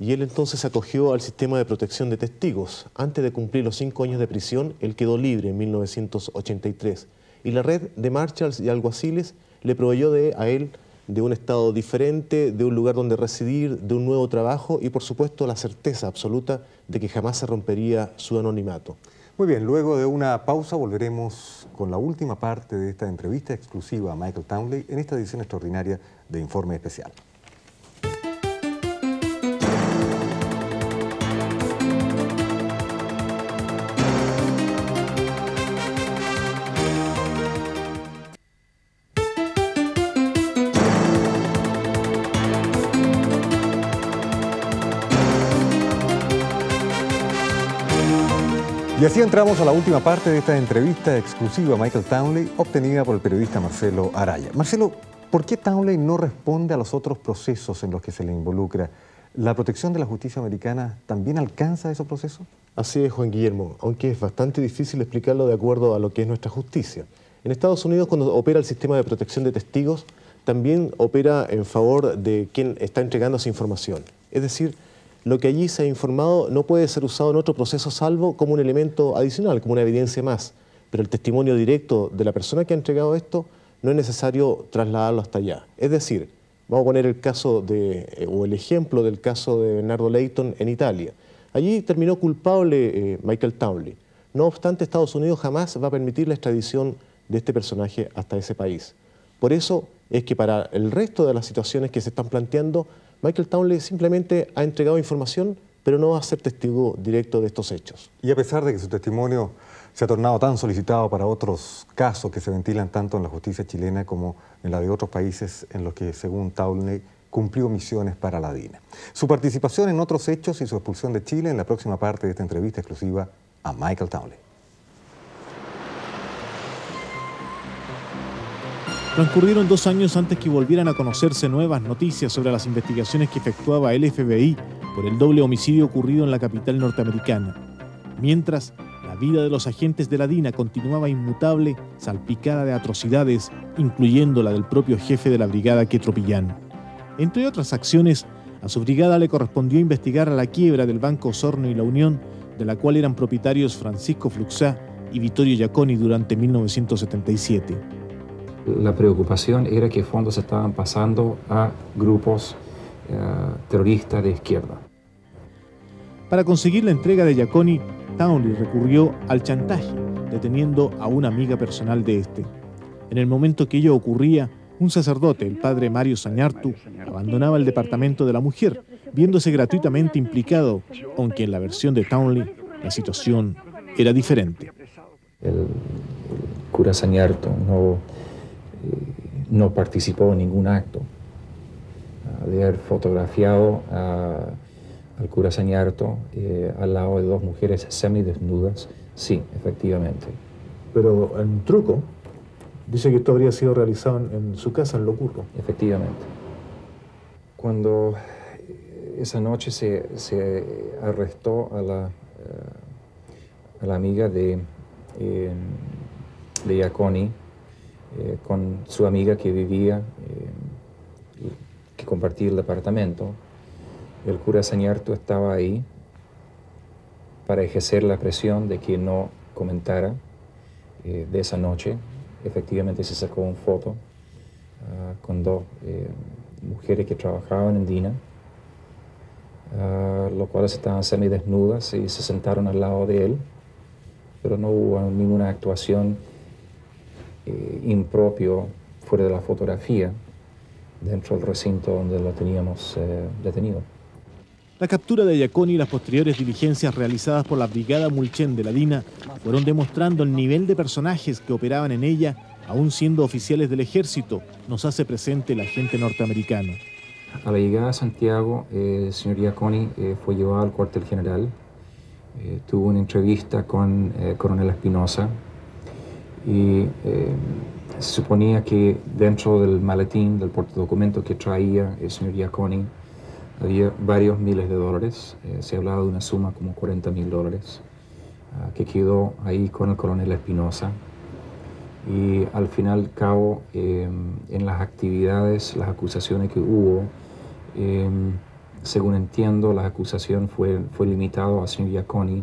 Y él entonces se acogió al sistema de protección de testigos. Antes de cumplir los cinco años de prisión, él quedó libre en 1983. Y la red de marshals y alguaciles le proveyó de, a él de un estado diferente, de un lugar donde residir, de un nuevo trabajo y por supuesto la certeza absoluta de que jamás se rompería su anonimato. Muy bien, luego de una pausa volveremos con la última parte de esta entrevista exclusiva a Michael Townley en esta edición extraordinaria de Informe Especial. Y así entramos a la última parte de esta entrevista exclusiva a Michael Townley, obtenida por el periodista Marcelo Araya. Marcelo, ¿por qué Townley no responde a los otros procesos en los que se le involucra? ¿La protección de la justicia americana también alcanza esos procesos? Así es, Juan Guillermo, aunque es bastante difícil explicarlo de acuerdo a lo que es nuestra justicia. En Estados Unidos, cuando opera el sistema de protección de testigos, también opera en favor de quien está entregando esa información. Es decir, lo que allí se ha informado no puede ser usado en otro proceso salvo como un elemento adicional, como una evidencia más. Pero el testimonio directo de la persona que ha entregado esto no es necesario trasladarlo hasta allá. Es decir, vamos a poner el caso de, eh, o el ejemplo del caso de Bernardo Leighton en Italia. Allí terminó culpable eh, Michael Townley. No obstante, Estados Unidos jamás va a permitir la extradición de este personaje hasta ese país. Por eso es que para el resto de las situaciones que se están planteando, Michael Townley simplemente ha entregado información pero no va a ser testigo directo de estos hechos. Y a pesar de que su testimonio se ha tornado tan solicitado para otros casos que se ventilan tanto en la justicia chilena como en la de otros países en los que, según Taulney, cumplió misiones para la DINA. Su participación en otros hechos y su expulsión de Chile en la próxima parte de esta entrevista exclusiva a Michael Townley. Transcurrieron dos años antes que volvieran a conocerse nuevas noticias sobre las investigaciones que efectuaba el FBI por el doble homicidio ocurrido en la capital norteamericana. Mientras, la vida de los agentes de la DINA continuaba inmutable, salpicada de atrocidades, incluyendo la del propio jefe de la brigada Quetropillán. Entre otras acciones, a su brigada le correspondió investigar la quiebra del Banco Osorno y la Unión, de la cual eran propietarios Francisco Fluxá y Vittorio Giaconi durante 1977. La preocupación era que fondos estaban pasando a grupos eh, terroristas de izquierda. Para conseguir la entrega de Giaconi, Townley recurrió al chantaje, deteniendo a una amiga personal de este. En el momento que ello ocurría, un sacerdote, el padre Mario Sañartu, abandonaba el departamento de la mujer, viéndose gratuitamente implicado, aunque en la versión de Townley la situación era diferente. El, cura Sañartu no, no participó en ningún acto. De haber fotografiado al cura Sañarto eh, al lado de dos mujeres semidesnudas, sí, efectivamente. Pero en truco, Dice que esto habría sido realizado en, su casa, en Locurro. Efectivamente. Cuando eh, esa noche se, se arrestó a la, eh, a la amiga de, eh, de Iaconi, con su amiga que vivía, que compartía el departamento, el cura Sañarto estaba ahí para ejercer la presión de que no comentara de esa noche. Efectivamente se sacó una foto ah, con dos eh, mujeres que trabajaban en DINA, uh, los cuales estaban semidesnudas y se sentaron al lado de él, pero no hubo ninguna actuación eh, impropio fuera de la fotografía dentro del recinto donde lo teníamos eh, detenido. La captura de Yaconi y las posteriores diligencias realizadas por la Brigada Mulchen de la DINA fueron demostrando el nivel de personajes que operaban en ella, aún siendo oficiales del ejército, nos hace presente el agente norteamericano. A la llegada a Santiago, eh, el señor Giaconi eh, fue llevado al cuartel general, eh, tuvo una entrevista con el coronel Espinosa y se suponía que dentro del maletín, del portadocumentos que traía el señor Giaconi, había varios miles de dólares, eh, se hablaba de una suma como 40 mil dólares, ah, que quedó ahí con el coronel Espinosa. Y al final al cabo, em, en las actividades, las acusaciones que hubo, em, según entiendo, la acusación fue, fue limitado al señor Giaconi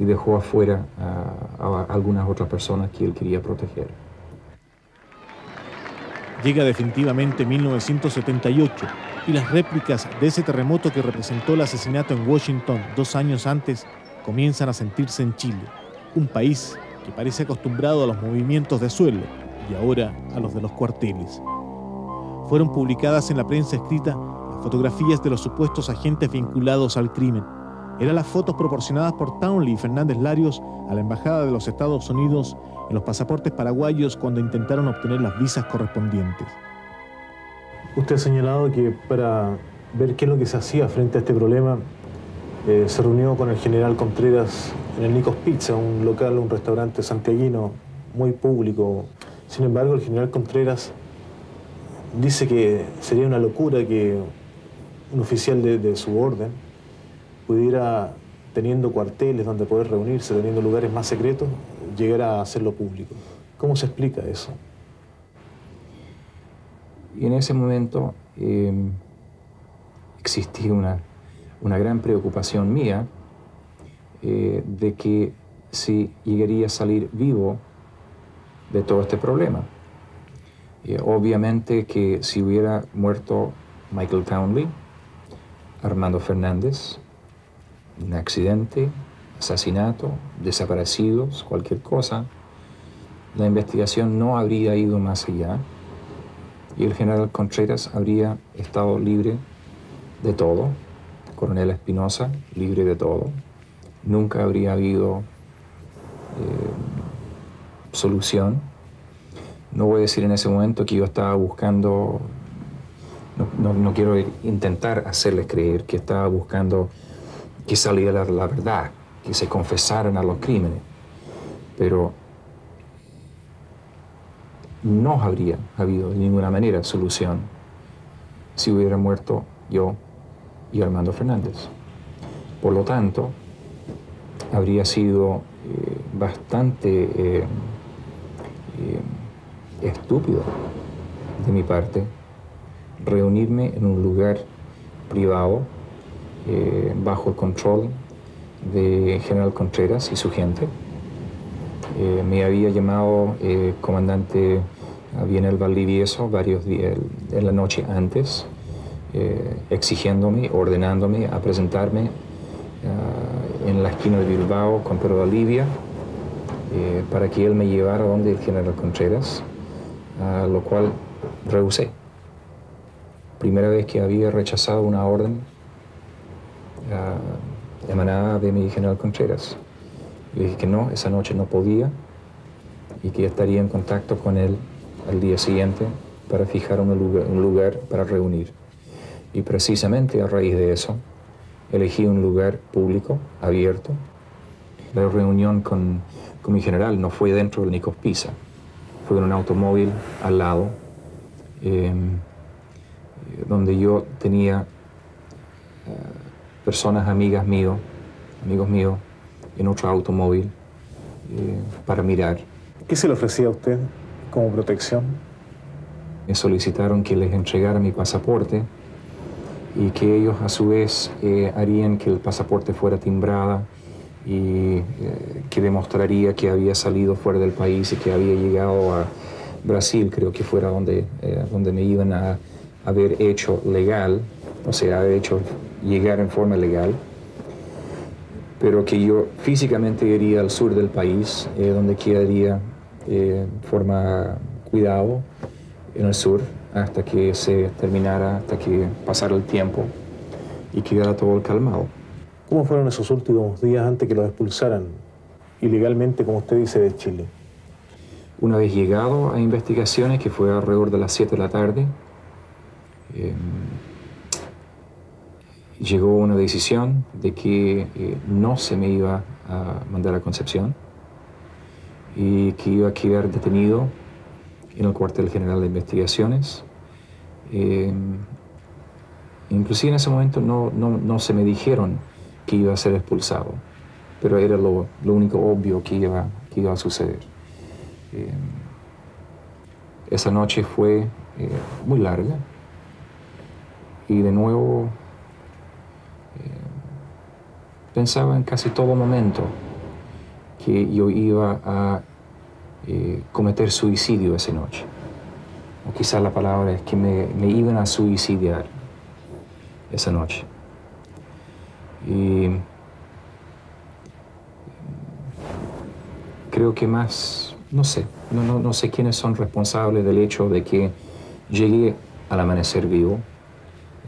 y dejó afuera a algunas otras personas que él quería proteger. Llega definitivamente 1978 y las réplicas de ese terremoto que representó el asesinato en Washington dos años antes comienzan a sentirse en Chile, un país que parece acostumbrado a los movimientos de suelo y ahora a los de los cuarteles. Fueron publicadas en la prensa escrita las fotografías de los supuestos agentes vinculados al crimen. Eran las fotos proporcionadas por Townley y Fernández Larios a la Embajada de los Estados Unidos en los pasaportes paraguayos cuando intentaron obtener las visas correspondientes. Usted ha señalado que para ver qué es lo que se hacía frente a este problema, eh, se reunió con el general Contreras en el Nicos Pizza, un local, un restaurante santiaguino muy público. Sin embargo, el general Contreras dice que sería una locura que un oficial de, de su orden pudiera, teniendo cuarteles donde poder reunirse, teniendo lugares más secretos, llegar a hacerlo público. ¿Cómo se explica eso? Y en ese momento em, existía una, una, gran preocupación mía eh, de que si llegaría a salir vivo de todo este problema. Eh, obviamente que si hubiera muerto Michael Townley, Armando Fernández, un accidente, asesinato, desaparecidos, cualquier cosa, la investigación no habría ido más allá y el general Contreras habría estado libre de todo, coronel Espinosa, libre de todo. Nunca habría habido eh, solución. No voy a decir en ese momento que yo estaba buscando, no, quiero intentar hacerles creer que estaba buscando que saliera la verdad, que se confesaran a los crímenes, pero no habría habido de ninguna manera solución si hubiera muerto yo y Armando Fernández. Por lo tanto, habría sido eh, bastante eh, eh, estúpido de mi parte reunirme en un lugar privado bajo el control de General Contreras y su gente. me había llamado comandante Vienel Valdivieso varios días en la noche antes, eh, exigiéndome, ordenándome a presentarme eh, en la esquina de Bilbao con Pedro Olivia eh, para que él me llevara donde el general Contreras, a lo cual rehusé. Primera vez que había rechazado una orden emanada de mi general Contreras. Le dije que no, esa noche no podía y que estaría en contacto con él al día siguiente para fijar un lugar, un lugar para reunir. Y precisamente a raíz de eso, elegí un lugar público, abierto. La reunión con, con mi general no fue dentro del Nicos Pisa, fue en un automóvil al lado, em, donde yo tenía eh, personas amigas míos, amigos míos, en otro automóvil eh, para mirar. ¿Qué se le ofrecía a usted? como protección? Me solicitaron que les entregara mi pasaporte y que ellos a su vez eh, harían que el pasaporte fuera timbrada y eh, que demostraría que había salido fuera del país y que había llegado a Brasil, creo que fuera donde, eh, donde me iban a haber hecho legal, o sea, haber hecho llegar en forma legal, pero que yo físicamente iría al sur del país, donde quedaría eh, forma cuidado en el sur hasta que se terminara, hasta que pasara el tiempo y quedara todo calmado. ¿Cómo fueron esos últimos días antes que los expulsaran ilegalmente, como usted dice, de Chile? Una vez llegado a investigaciones, que fue alrededor de las 7 de la tarde, em, llegó una decisión de que eh, no se me iba a mandar a Concepción y que iba a quedar detenido en el cuartel general de investigaciones. Eh, inclusive en ese momento no, no, no, se me dijeron que iba a ser expulsado, pero era lo, lo único obvio que iba, que iba a suceder. Eh, esa noche fue eh, muy larga y de nuevo pensaba en casi todo momento que yo iba a eh, cometer suicidio esa noche. O quizás la palabra es que me, iban a suicidiar esa noche. Y creo que más, no sé, no, no, no, sé quiénes son responsables del hecho de que llegué al amanecer vivo.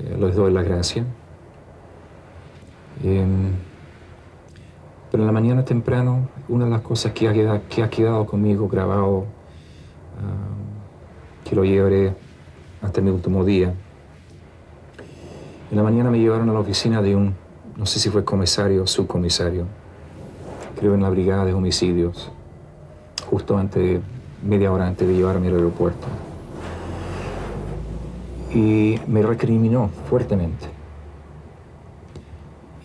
Eh, les doy la gracia. Em, pero en la mañana temprano, una de las cosas que ha quedado, que ha quedado conmigo grabado, ah, que lo llevaré hasta mi último día, en la mañana me llevaron a la oficina de un, no sé si fue comisario o subcomisario, creo en la brigada de homicidios, justo antes, media hora antes de llevarme al aeropuerto. Y me recriminó fuertemente.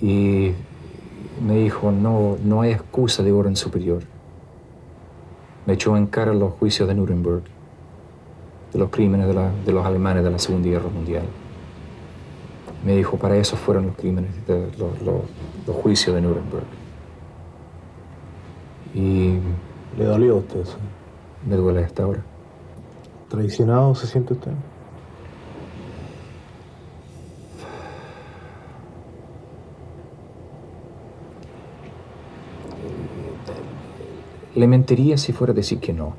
Y me dijo, no, no hay excusa de orden superior. Me echó en cara los juicios de Nuremberg, de los crímenes de, los alemanes de la Segunda Guerra Mundial. Me dijo, para eso fueron los crímenes, de, los, juicios de Nuremberg. Y... ¿Le dolió a usted eso? Me duele hasta ahora. ¿Traicionado se siente usted? Le mentiría si fuera a decir que no.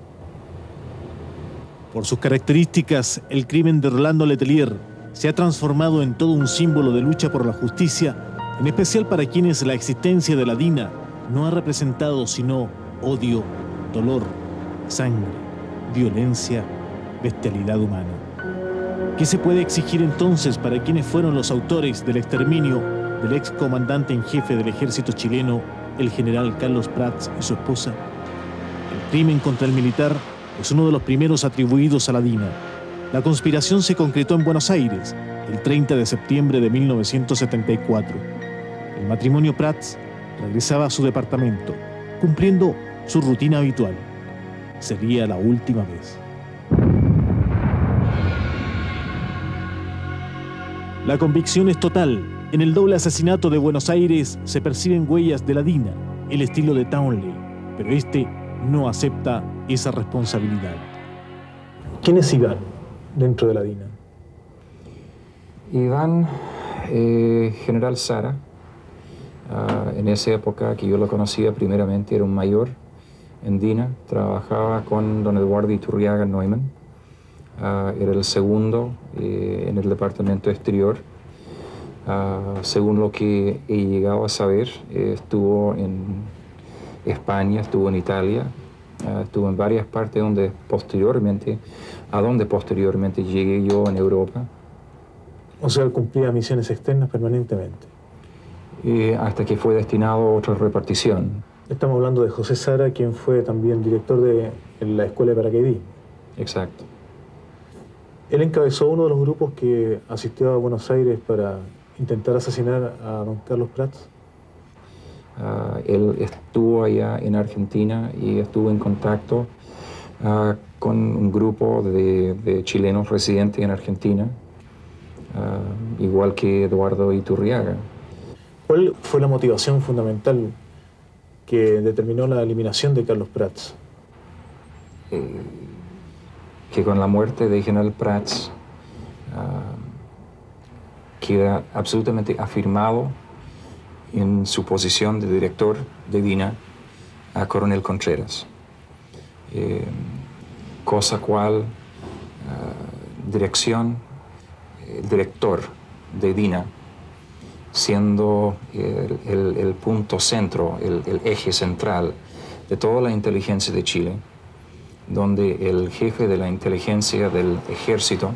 Por sus características, el crimen de Rolando Letelier se ha transformado en todo un símbolo de lucha por la justicia, en especial para quienes la existencia de la DINA no ha representado sino odio, dolor, sangre, violencia, bestialidad humana. ¿Qué se puede exigir entonces para quienes fueron los autores del exterminio del ex comandante en jefe del ejército chileno, el general Carlos Prats y su esposa? Crimen contra el militar es uno de los primeros atribuidos a la DINA. La conspiración se concretó en Buenos Aires el 30 de septiembre de 1974. El matrimonio Prats regresaba a su departamento, cumpliendo su rutina habitual. Sería la última vez. La convicción es total. En el doble asesinato de Buenos Aires se perciben huellas de la DINA, el estilo de Townley, pero este no acepta esa responsabilidad. ¿Quién es Iván dentro de la DINA? Iván, eh, general Sara, ah, en esa época que yo lo conocía primeramente, era un mayor en DINA, trabajaba con don Eduardo Iturriaga Neumann, ah, era el segundo eh, en el departamento exterior. Ah, según lo que he llegado a saber, eh, estuvo en España, estuvo en Italia, ah, estuvo en varias partes donde posteriormente, a donde posteriormente llegué yo en Europa. O sea, cumplía misiones externas permanentemente. Eh, hasta que fue destinado a otra repartición. Estamos hablando de José Sara, quien fue también director de la escuela de paracaidismo. Exacto. Él encabezó uno de los grupos que asistió a Buenos Aires para intentar asesinar a don Carlos Prats. Ah, él estuvo allá en Argentina y estuvo en contacto ah, con un grupo de, chilenos residentes en Argentina, ah, igual que Eduardo Iturriaga. ¿Cuál fue la motivación fundamental que determinó la eliminación de Carlos Prats? Eh, que con la muerte de General Prats queda absolutamente afirmado en su posición de director de DINA a Coronel Contreras, eh, cosa cual uh, dirección, el director de DINA, siendo el, el, punto centro, el, el, eje central de toda la inteligencia de Chile, donde el jefe de la inteligencia del ejército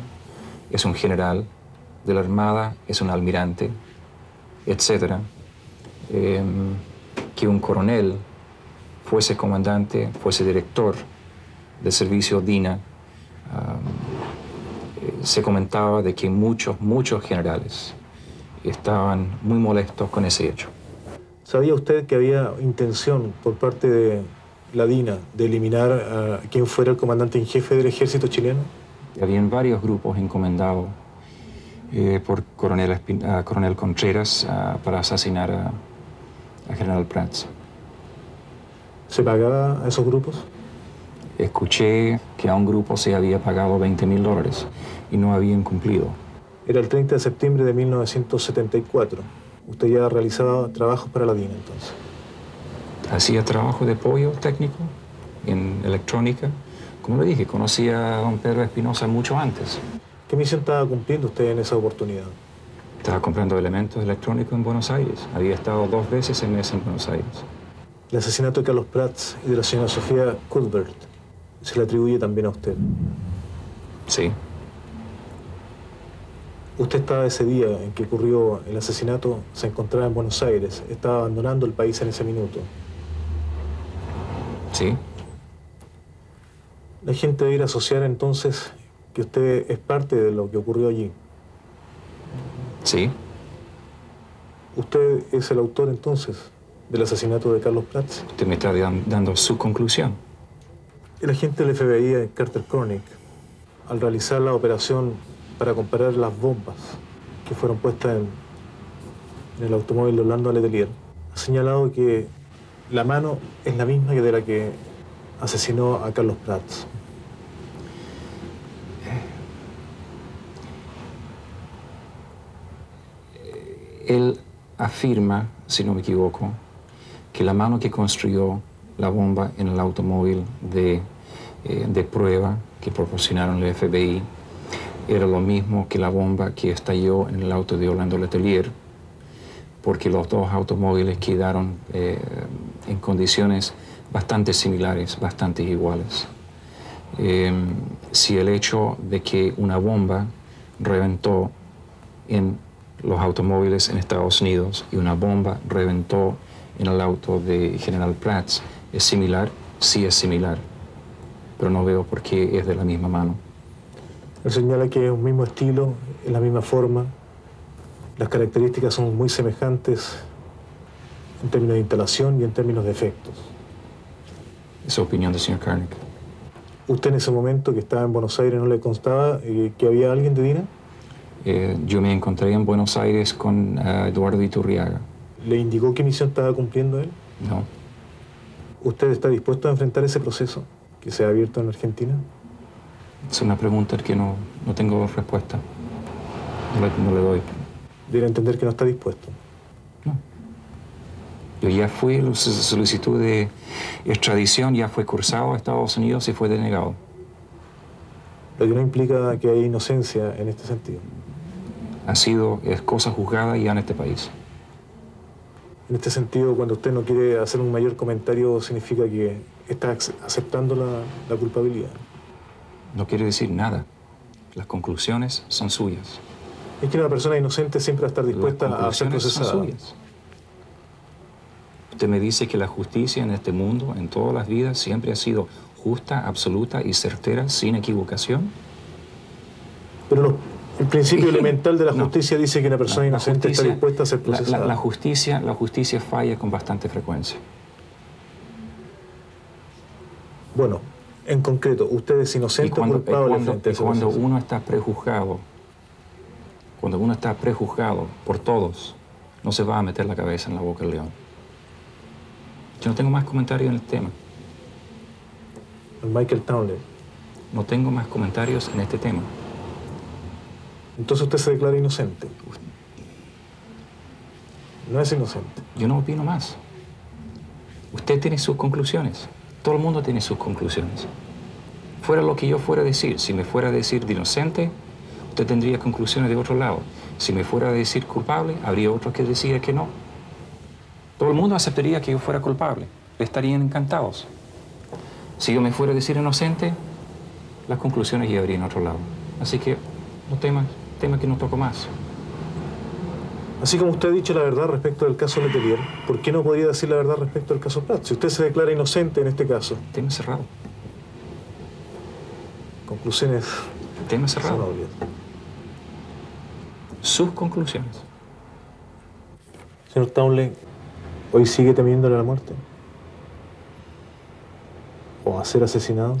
es un general, de la armada es un almirante, etcétera Em, que un coronel fuese comandante, fuese director del servicio DINA. Eh, se comentaba de que muchos, muchos generales estaban muy molestos con ese hecho. ¿Sabía usted que había intención por parte de la DINA de eliminar a quien fuera el comandante en jefe del ejército chileno? Habían varios grupos encomendados eh, por coronel, coronel Contreras para asesinar a, a General Prats. ¿Se pagaba a esos grupos? Escuché que a un grupo se había pagado 20 mil dólares y no habían cumplido. Era el 30 de septiembre de 1974. Usted ya realizaba trabajos para la DINA entonces. Hacía trabajo de apoyo técnico en electrónica. Como le dije, conocía a don Pedro Espinosa mucho antes. ¿Qué misión estaba cumpliendo usted en esa oportunidad? Estaba comprando elementos electrónicos en Buenos Aires. Había estado dos veces en mes en Buenos Aires. El asesinato de Carlos Prats y de la señora Sofía Cuthbert se le atribuye también a usted. Sí. Usted estaba ese día en que ocurrió el asesinato, se encontraba en Buenos Aires, estaba abandonando el país en ese minuto. Sí. La gente debe ir a asociar entonces que usted es parte de lo que ocurrió allí. Sí. ¿Usted es el autor entonces del asesinato de Carlos Prats? Usted me está dando su conclusión. El agente del FBI, Carter Koenig, al realizar la operación para comparar las bombas que fueron puestas en, el automóvil de Orlando Letelier, ha señalado que la mano es la misma que de la que asesinó a Carlos Prats. Él afirma, si no me equivoco, que la mano que construyó la bomba en el automóvil de, eh, de prueba que proporcionaron el FBI era lo mismo que la bomba que estalló en el auto de Orlando Letelier, porque los dos automóviles quedaron eh, en condiciones bastante similares, bastante iguales. Em, si el hecho de que una bomba reventó en los automóviles en Estados Unidos y una bomba reventó en el auto de General Prats es similar, sí es similar, pero no veo por qué es de la misma mano. Él señala que es un mismo estilo, es la misma forma, las características son muy semejantes en términos de instalación y en términos de efectos. Esa opinión del señor Karnick. ¿Usted en ese momento que estaba en Buenos Aires no le constaba eh, que había alguien de DINA? Eh, yo me encontré en Buenos Aires con uh, Eduardo Iturriaga. ¿Le indicó qué misión estaba cumpliendo él? No. ¿Usted está dispuesto a enfrentar ese proceso que se ha abierto en Argentina? Es una pregunta que no, no tengo respuesta. No le, no le doy. Debe entender que no está dispuesto. No. Yo ya fui, la solicitud de extradición ya fue cursado a Estados Unidos y fue denegado. Lo que no implica que haya inocencia en este sentido. Ha sido, es cosa juzgada ya en este país. En este sentido, cuando usted no quiere hacer un mayor comentario, significa que está aceptando la, la culpabilidad. No quiere decir nada. Las conclusiones son suyas. Es que una persona inocente siempre va a estar dispuesta Las a ser conclusiones son procesada. suyas. Usted me dice que la justicia en este mundo, en todas las vidas, siempre ha sido justa, absoluta y certera, sin equivocación. Pero no, el principio elemental de la No. justicia dice que una persona La- la inocente está dispuesta a ser la- procesada. la justicia, la justicia falla con bastante frecuencia. Bueno, en concreto, usted es inocente cuando, y culpable cuando- frente y cuando uno está prejuzgado, cuando uno está prejuzgado por todos, no se va a meter la cabeza en la boca del león. Yo no tengo más comentarios en el tema. Michael Townley. No tengo más comentarios en este tema. Entonces usted se declara inocente. No es inocente. Yo no opino más. Usted tiene sus conclusiones. Todo el mundo tiene sus conclusiones. Fuera lo que yo fuera a decir, si me fuera a decir de inocente, usted tendría conclusiones de otro lado. Si me fuera a decir culpable, habría otros que decían que no. Todo el mundo aceptaría que yo fuera culpable. Estarían encantados. Si yo me fuera a decir inocente, las conclusiones llevarían a otro lado. Así que no tema, tema que no toco más. Así como usted ha dicho la verdad respecto del caso Letelier, ¿por qué no podría decir la verdad respecto del caso Pratt? Si usted se declara inocente en este caso, Tema cerrado. conclusiones Tema son cerrado. obvias. sus conclusiones. Señor Townley, ¿hoy sigue temiéndole la muerte? ¿O a ser asesinado?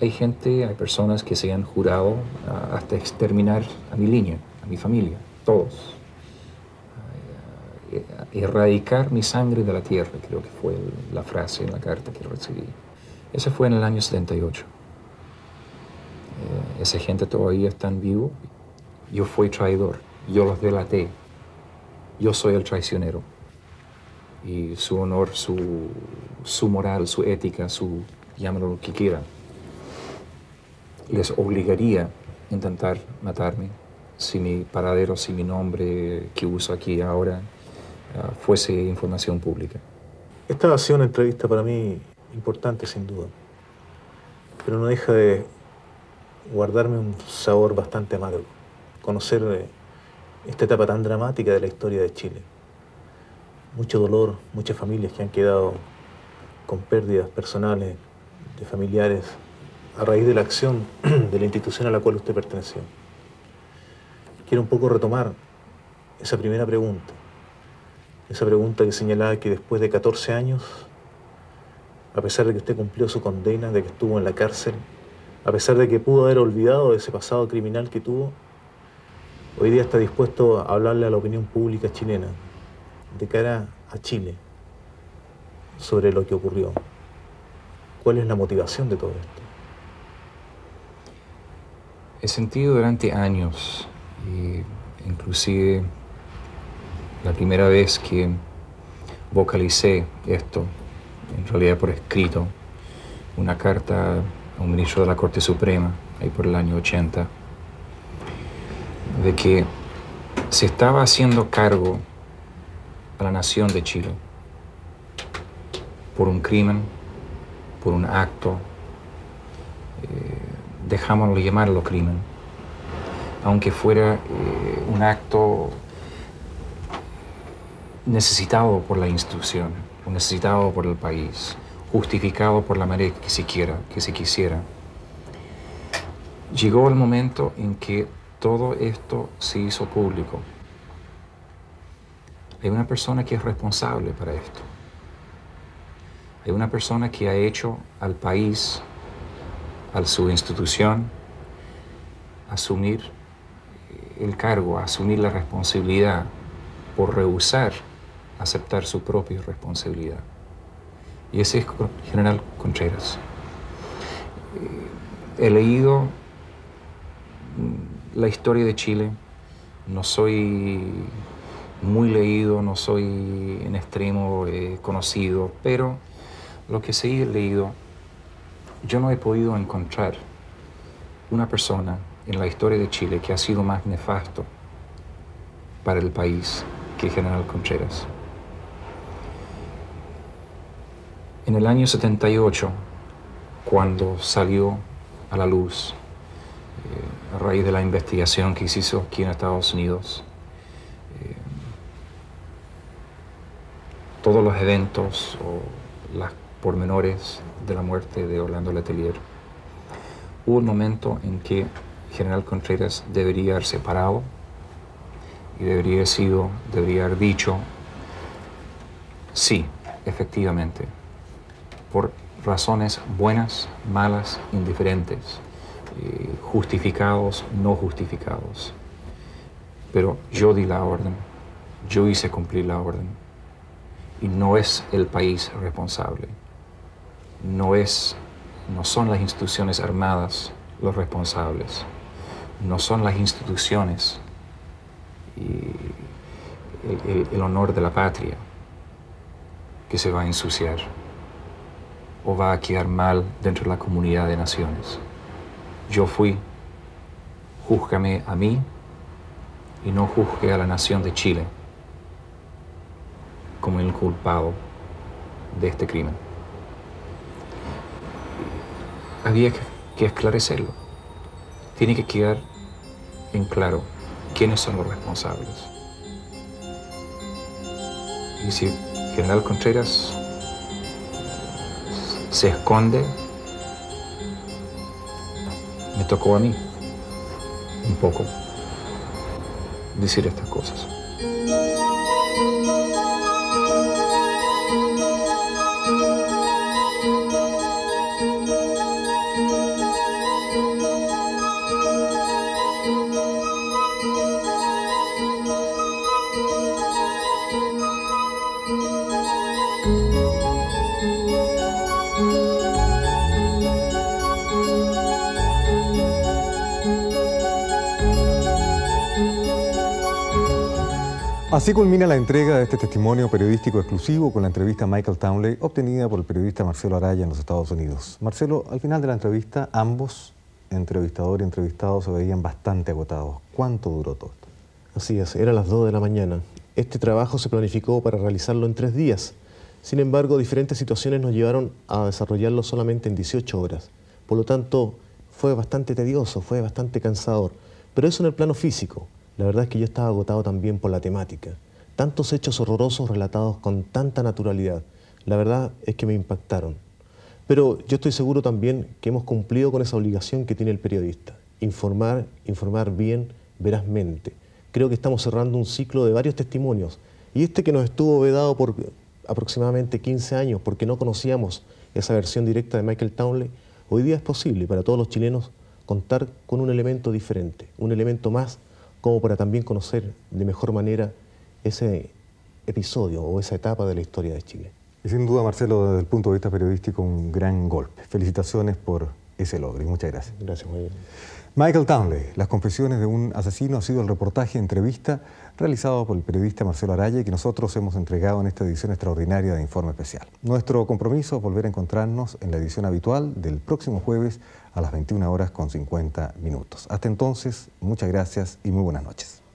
Hay gente, hay personas que se han jurado ah, hasta exterminar a mi línea, a mi familia, todos. Ah, eh, erradicar mi sangre de la tierra, creo que fue la frase en la carta que recibí. Eso fue en el año 78. Eh, esa gente todavía está vivo. Yo fui traidor, yo los delaté. Yo soy el traicionero. Y su honor, su, su moral, su ética, su llámalo lo que quieran, les obligaría a intentar matarme si mi paradero, si mi nombre que uso aquí ahora ah, fuese información pública. Esta ha sido una entrevista para mí importante, sin duda. Pero no deja de guardarme un sabor bastante amargo. Conocer eh, esta etapa tan dramática de la historia de Chile. Mucho dolor, muchas familias que han quedado con pérdidas personales, de familiares, a raíz de la acción de la institución a la cual usted perteneció. Quiero un poco retomar esa primera pregunta. Esa pregunta que señalaba que después de 14 años, a pesar de que usted cumplió su condena, de que estuvo en la cárcel, a pesar de que pudo haber olvidado ese pasado criminal que tuvo, hoy día está dispuesto a hablarle a la opinión pública chilena de cara a Chile sobre lo que ocurrió. ¿Cuál es la motivación de todo esto? He sentido durante años, inclusive la primera vez que vocalicé esto, en realidad por escrito, una carta a un ministro de la Corte Suprema, ahí por el año 80, de que se estaba haciendo cargo a la nación de Chile por un crimen, por un acto, eh, dejámoslo llamarlo crimen, aunque fuera eh, un acto necesitado por la institución, necesitado por el país, justificado por la manera que se quiera, que se quisiera. Llegó el momento en que todo esto se hizo público. Hay una persona que es responsable para esto. Hay una persona que ha hecho al país, a su institución, asumir el cargo, asumir la responsabilidad por rehusar aceptar su propia responsabilidad. Y ese es General Contreras. Eh, he leído mm, la historia de Chile, no soy muy leído, no soy en extremo eh, conocido, pero lo que sí he leído, yo no he podido encontrar una persona en la historia de Chile que ha sido más nefasto para el país que General Contreras. En el año 78, cuando salió a la luz, eh, a raíz de la investigación que se hizo aquí en Estados Unidos, eh, todos los eventos o las pormenores de la muerte de Orlando Letelier, hubo un momento en que General Contreras debería haber separado y debería haber sido, debería haber dicho, sí, efectivamente, por razones buenas, malas, indiferentes, eh, justificados, no justificados. Pero yo di la orden, yo hice cumplir la orden. Y no es el país responsable, no, es, no son las instituciones armadas los responsables, no son las instituciones y el honor de la patria que se va a ensuciar o va a quedar mal dentro de la comunidad de naciones. Yo fui, júzgame a mí y no juzgue a la nación de Chile como el culpado de este crimen. Había que esclarecerlo. Tiene que quedar en claro quiénes son los responsables. Y si General Contreras se esconde, me tocó a mí un poco decir estas cosas. Así culmina la entrega de este testimonio periodístico exclusivo con la entrevista a Michael Townley obtenida por el periodista Marcelo Araya en los Estados Unidos. Marcelo, al final de la entrevista, ambos, entrevistador y entrevistado, se veían bastante agotados. ¿Cuánto duró todo esto? Así es, era las 2 de la mañana. Este trabajo se planificó para realizarlo en tres días. Sin embargo, diferentes situaciones nos llevaron a desarrollarlo solamente en 18 horas. Por lo tanto, fue bastante tedioso, fue bastante cansador. Pero eso en el plano físico. La verdad es que yo estaba agotado también por la temática. Tantos hechos horrorosos relatados con tanta naturalidad. La verdad es que me impactaron. Pero yo estoy seguro también que hemos cumplido con esa obligación que tiene el periodista. Informar, informar bien, verazmente. Creo que estamos cerrando un ciclo de varios testimonios. Y este que nos estuvo vedado por aproximadamente 15 años porque no conocíamos esa versión directa de Michael Townley, hoy día es posible para todos los chilenos contar con un elemento diferente, un elemento más como para también conocer de mejor manera ese episodio o esa etapa de la historia de Chile. Y sin duda, Marcelo, desde el punto de vista periodístico, un gran golpe. Felicitaciones por ese logro. Y muchas gracias. Gracias, Juan Michael Townley, Las confesiones de un asesino ha sido el reportaje entrevista realizado por el periodista Marcelo Araya que nosotros hemos entregado en esta edición extraordinaria de Informe Especial. Nuestro compromiso es volver a encontrarnos en la edición habitual del próximo jueves a las 21 horas con 50 minutos. Hasta entonces, muchas gracias y muy buenas noches.